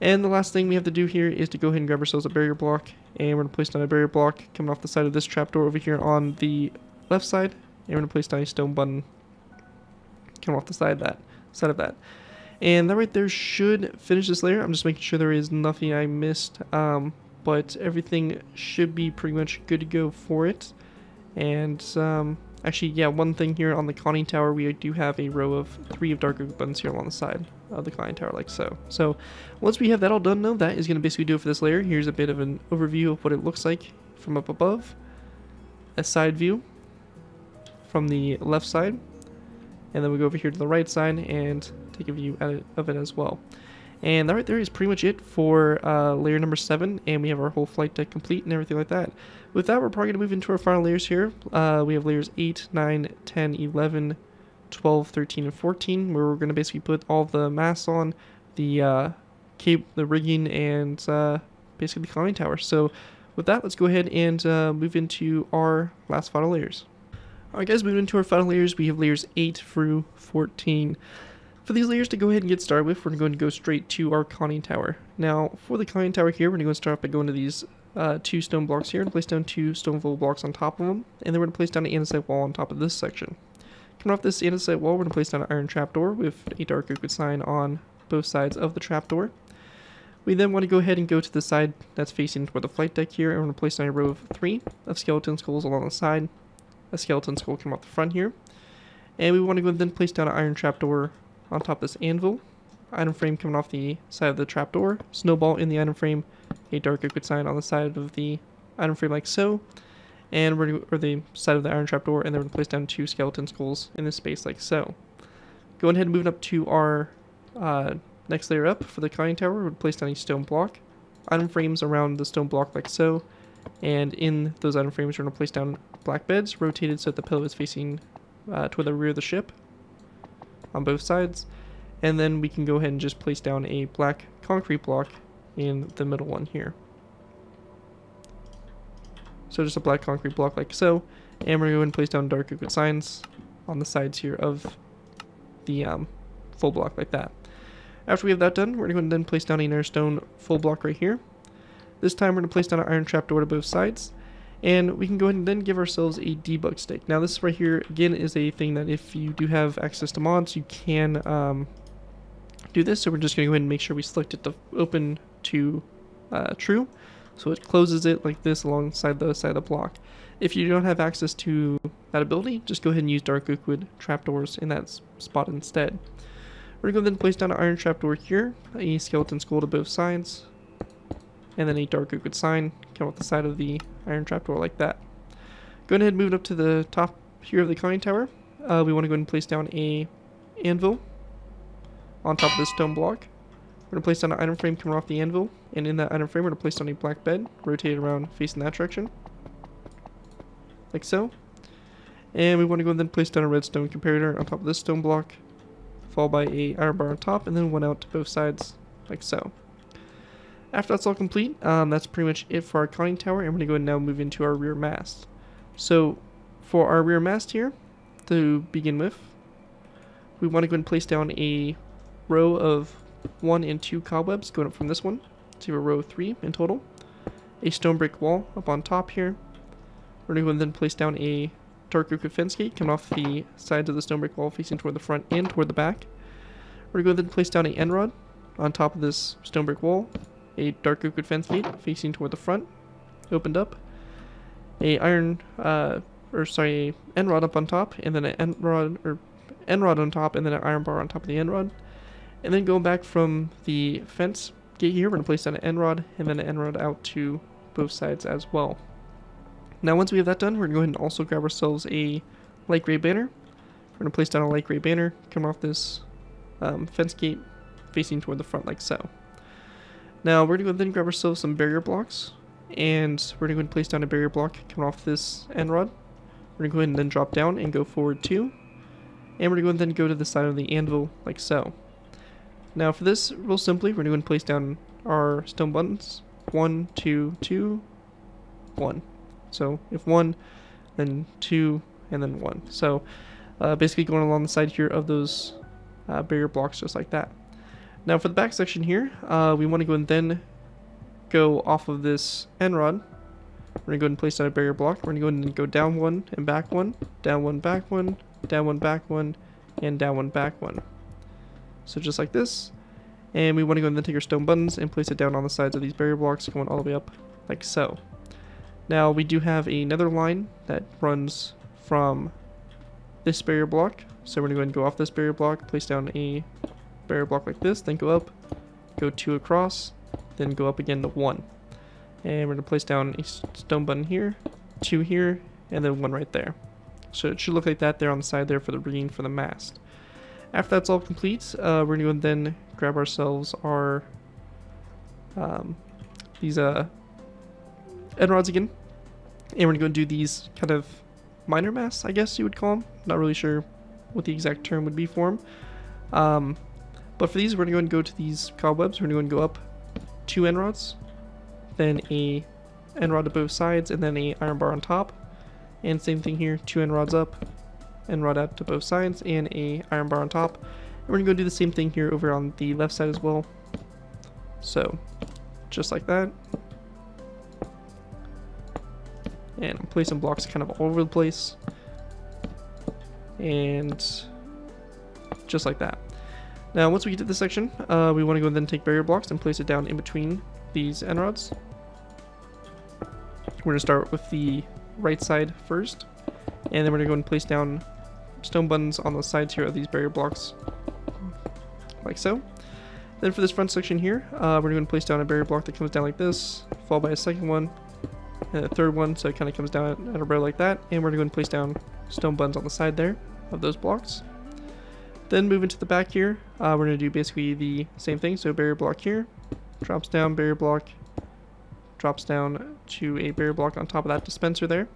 And the last thing we have to do here is to go ahead and grab ourselves a barrier block, and we're going to place down a barrier block coming off the side of this trapdoor over here on the left side, and we're going to place down a stone button coming off the side of that, side of that. And that right there should finish this layer. I'm just making sure there is nothing I missed, um, but everything should be pretty much good to go for it. And um, actually, yeah, one thing here on the conning tower, we do have a row of three of dark buttons here along the side of the conning tower, like so. So once we have that all done, though, that is going to basically do it for this layer. Here's a bit of an overview of what it looks like from up above, a side view from the left side, and then we go over here to the right side and take a view of it as well. And that right there is pretty much it for uh, layer number 7, and we have our whole flight deck complete and everything like that. With that, we're probably going to move into our final layers here. Uh, we have layers 8, 9, 10, 11, 12, 13, and 14, where we're going to basically put all the masts on, the uh, the rigging, and uh, basically the conning tower. So with that, let's go ahead and uh, move into our last final layers. Alright guys, moving into our final layers, we have layers 8 through 14. For these layers to go ahead and get started with, we're going to go straight to our conning tower. Now, for the conning tower here, we're going to start off by going to these uh, two stone blocks here and place down two stone full blocks on top of them, and then we're going to place down an andesite wall on top of this section. Coming off this andesite wall, we're going to place down an iron trapdoor with a dark oak sign on both sides of the trapdoor. We then want to go ahead and go to the side that's facing toward the flight deck here, and we're going to place down a row of three of skeleton skulls along the side, a skeleton skull coming off the front here. And we want to go and then place down an iron trapdoor on top of this anvil. Item frame coming off the side of the trapdoor. Snowball in the item frame. A dark oak sign on the side of the item frame like so. And we're or the side of the iron trapdoor, and then we're going to place down two skeleton skulls in this space like so. Going ahead and moving up to our uh, next layer up for the conning tower, we're going to place down a stone block. Item frames around the stone block like so. And in those item frames, we're going to place down black beds, rotated so that the pillow is facing uh, toward the rear of the ship on both sides. And then we can go ahead and just place down a black concrete block in the middle one here. So just a black concrete block like so. And we're going to place down dark oak signs on the sides here of the um, full block like that. After we have that done, we're going to then place down a stone full block right here. This time we're going to place down an iron trapdoor to both sides. And we can go ahead and then give ourselves a debug stick. Now this right here, again, is a thing that if you do have access to mods, you can um, do this. So we're just going to go ahead and make sure we select it to open to uh, true. So it closes it like this alongside the side of the block. If you don't have access to that ability, just go ahead and use Dark Oakwood trapdoors in that spot instead. We're going to then place down an iron trapdoor here, a skeleton skull to both sides, and then a dark oak sign come off the side of the iron trapdoor like that. Go ahead and move it up to the top here of the conning tower. Uh, we want to go ahead and place down a anvil on top of this stone block. We're going to place down an item frame coming off the anvil, and in that item frame we're going to place down a black bed, rotate it around facing that direction, like so. And we want to go and then place down a redstone comparator on top of this stone block, followed by a iron bar on top, and then one out to both sides, like so. After that's all complete, um, that's pretty much it for our conning tower, we're going to go and now move into our rear mast. So, for our rear mast here, to begin with, we want to go and place down a row of one and two cobwebs going up from this one to a row of three in total. A stone brick wall up on top here. We're going to go and then place down a dark oak fence gate coming off the sides of the stone brick wall facing toward the front and toward the back. We're going to go and then place down a end rod on top of this stone brick wall a dark oak fence gate facing toward the front, opened up, a iron, uh, or sorry, end rod up on top, and then an end rod, or end rod on top, and then an iron bar on top of the end rod. And then going back from the fence gate here, we're going to place down an end rod, and then an end rod out to both sides as well. Now once we have that done, we're going to go ahead and also grab ourselves a light gray banner. We're going to place down a light gray banner, come off this um, fence gate facing toward the front like so. Now we're going to and grab ourselves some barrier blocks. And we're going to go and place down a barrier block coming off this end rod. We're going to go ahead and then drop down and go forward two. And we're going to then go to the side of the anvil like so. Now for this, real simply, we're going to place down our stone buttons. One, two, two, one. So if one, then two, and then one. So uh, basically going along the side here of those uh, barrier blocks just like that. Now for the back section here, uh, we want to go and then go off of this end rod. We're going to go and place down a barrier block. We're going to go and go down one and back one, down one, back one, down one, back one, and down one, back one. So just like this. And we want to go and then take our stone buttons and place it down on the sides of these barrier blocks going all the way up like so. Now we do have another line that runs from this barrier block. So we're going to go and go off this barrier block, place down a barrier block like this, then go up, go two across, then go up again to one. And we're to place down a stone button here, two here, and then one right there. So it should look like that there on the side there for the rigging for the mast. After that's all complete, uh, we're to then grab ourselves our um, these uh, end rods again. And we're going to go do these kind of minor masts, I guess you would call them. Not really sure what the exact term would be for them. Um, but for these, we're going to go and go to these cobwebs. We're going to go and go up two end rods, then a end rod to both sides, and then a iron bar on top. And same thing here, two end rods up, end rod out to both sides, and a iron bar on top. And we're going to go do the same thing here over on the left side as well. So, just like that. And I'm placing blocks kind of all over the place. And just like that. Now, once we get to this section, uh, we want to go and then take barrier blocks and place it down in between these end rods. We're going to start with the right side first, and then we're going to go and place down stone buttons on the sides here of these barrier blocks, like so. Then for this front section here, uh, we're going to place down a barrier block that comes down like this, followed by a second one, and a third one, so it kind of comes down at a row like that. And we're going to place down stone buttons on the side there of those blocks. Then move into the back here, uh, we're going to do basically the same thing. So barrier block here, drops down, barrier block, drops down to a barrier block on top of that dispenser there.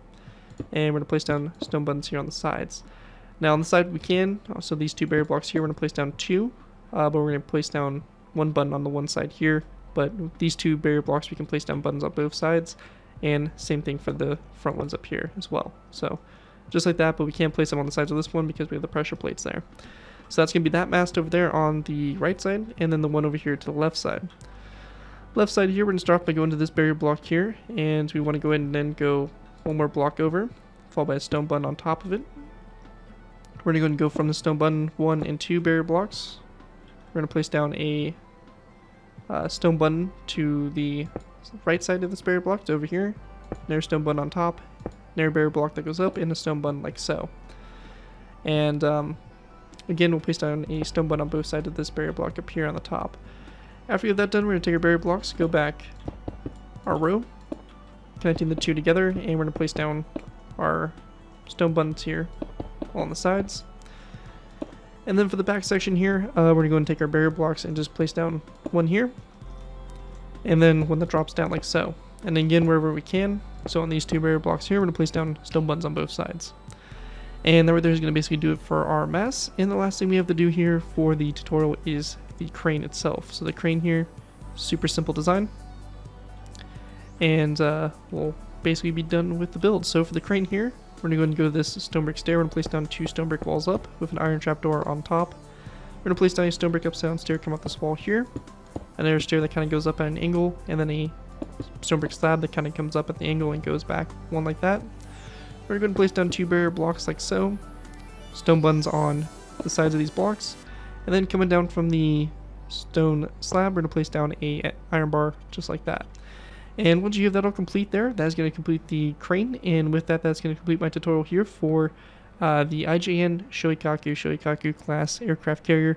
And we're going to place down stone buttons here on the sides. Now on the side we can, so these two barrier blocks here, we're going to place down two, uh, but we're going to place down one button on the one side here. But these two barrier blocks, we can place down buttons on both sides. And same thing for the front ones up here as well. So just like that, but we can't place them on the sides of this one because we have the pressure plates there. So that's going to be that mast over there on the right side, and then the one over here to the left side. Left side here, we're going to start by going to this barrier block here, and we want to go ahead and then go one more block over, followed by a stone button on top of it. We're going to go and go from the stone button 1 and 2 barrier blocks. We're going to place down a uh, stone button to the right side of this barrier block, it's over here. Another stone button on top, another barrier block that goes up, and a stone button like so. And um, again, we'll place down a stone button on both sides of this barrier block up here on the top. After we have that done, we're going to take our barrier blocks, go back our row, connecting the two together, and we're going to place down our stone buttons here on the sides. And then for the back section here, uh, we're going to go and take our barrier blocks and just place down one here. And then one that drops down like so. And again, wherever we can. So on these two barrier blocks here, we're going to place down stone buttons on both sides. And then there's going to basically do it for our mess. And the last thing we have to do here for the tutorial is the crane itself. So the crane here, super simple design. And uh, we'll basically be done with the build. So for the crane here, we're going to go and go to this stone brick stair. We're going to place down two stone brick walls up with an iron trapdoor on top. We're going to place down a stone brick upside down stair come up this wall here. Another stair that kind of goes up at an angle, and then a stone brick slab that kind of comes up at the angle and goes back, one like that. We're going to place down two barrier blocks like so. Stone buttons on the sides of these blocks. And then coming down from the stone slab, we're going to place down a iron bar just like that. And once you have that all complete there, that's going to complete the crane. And with that, that's going to complete my tutorial here for uh, the IJN Shōkaku Shōkaku class aircraft carrier.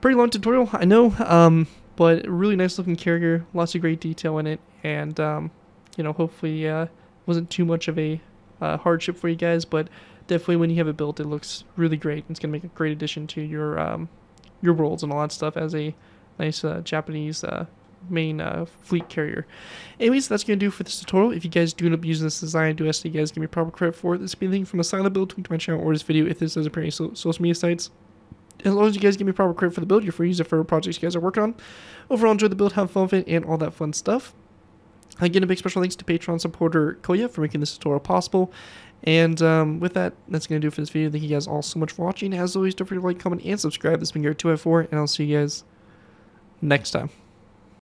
Pretty long tutorial, I know, um, but really nice looking carrier, lots of great detail in it, and um, you know, hopefully uh, wasn't too much of a uh, hardship for you guys, but definitely when you have it built, it looks really great. It's gonna make a great addition to your um, your worlds and all that stuff as a nice uh, Japanese uh, main uh, fleet carrier. Anyways, that's going to do for this tutorial. If you guys do end up using this design, do ask you guys give me proper credit for it. This be anything from a silent build tweak to my channel or this video if this does appear on so social media sites. As long as you guys give me proper credit for the build, you're free to use it for projects you guys are working on. Overall, enjoy the build, have fun with it, and all that fun stuff. Again, a big special thanks to Patreon supporter Koya for making this tutorial possible. And um, with that, that's going to do it for this video. Thank you guys all so much for watching. As always, don't forget to like, comment, and subscribe. This has been Garrett2by4, and I'll see you guys next time.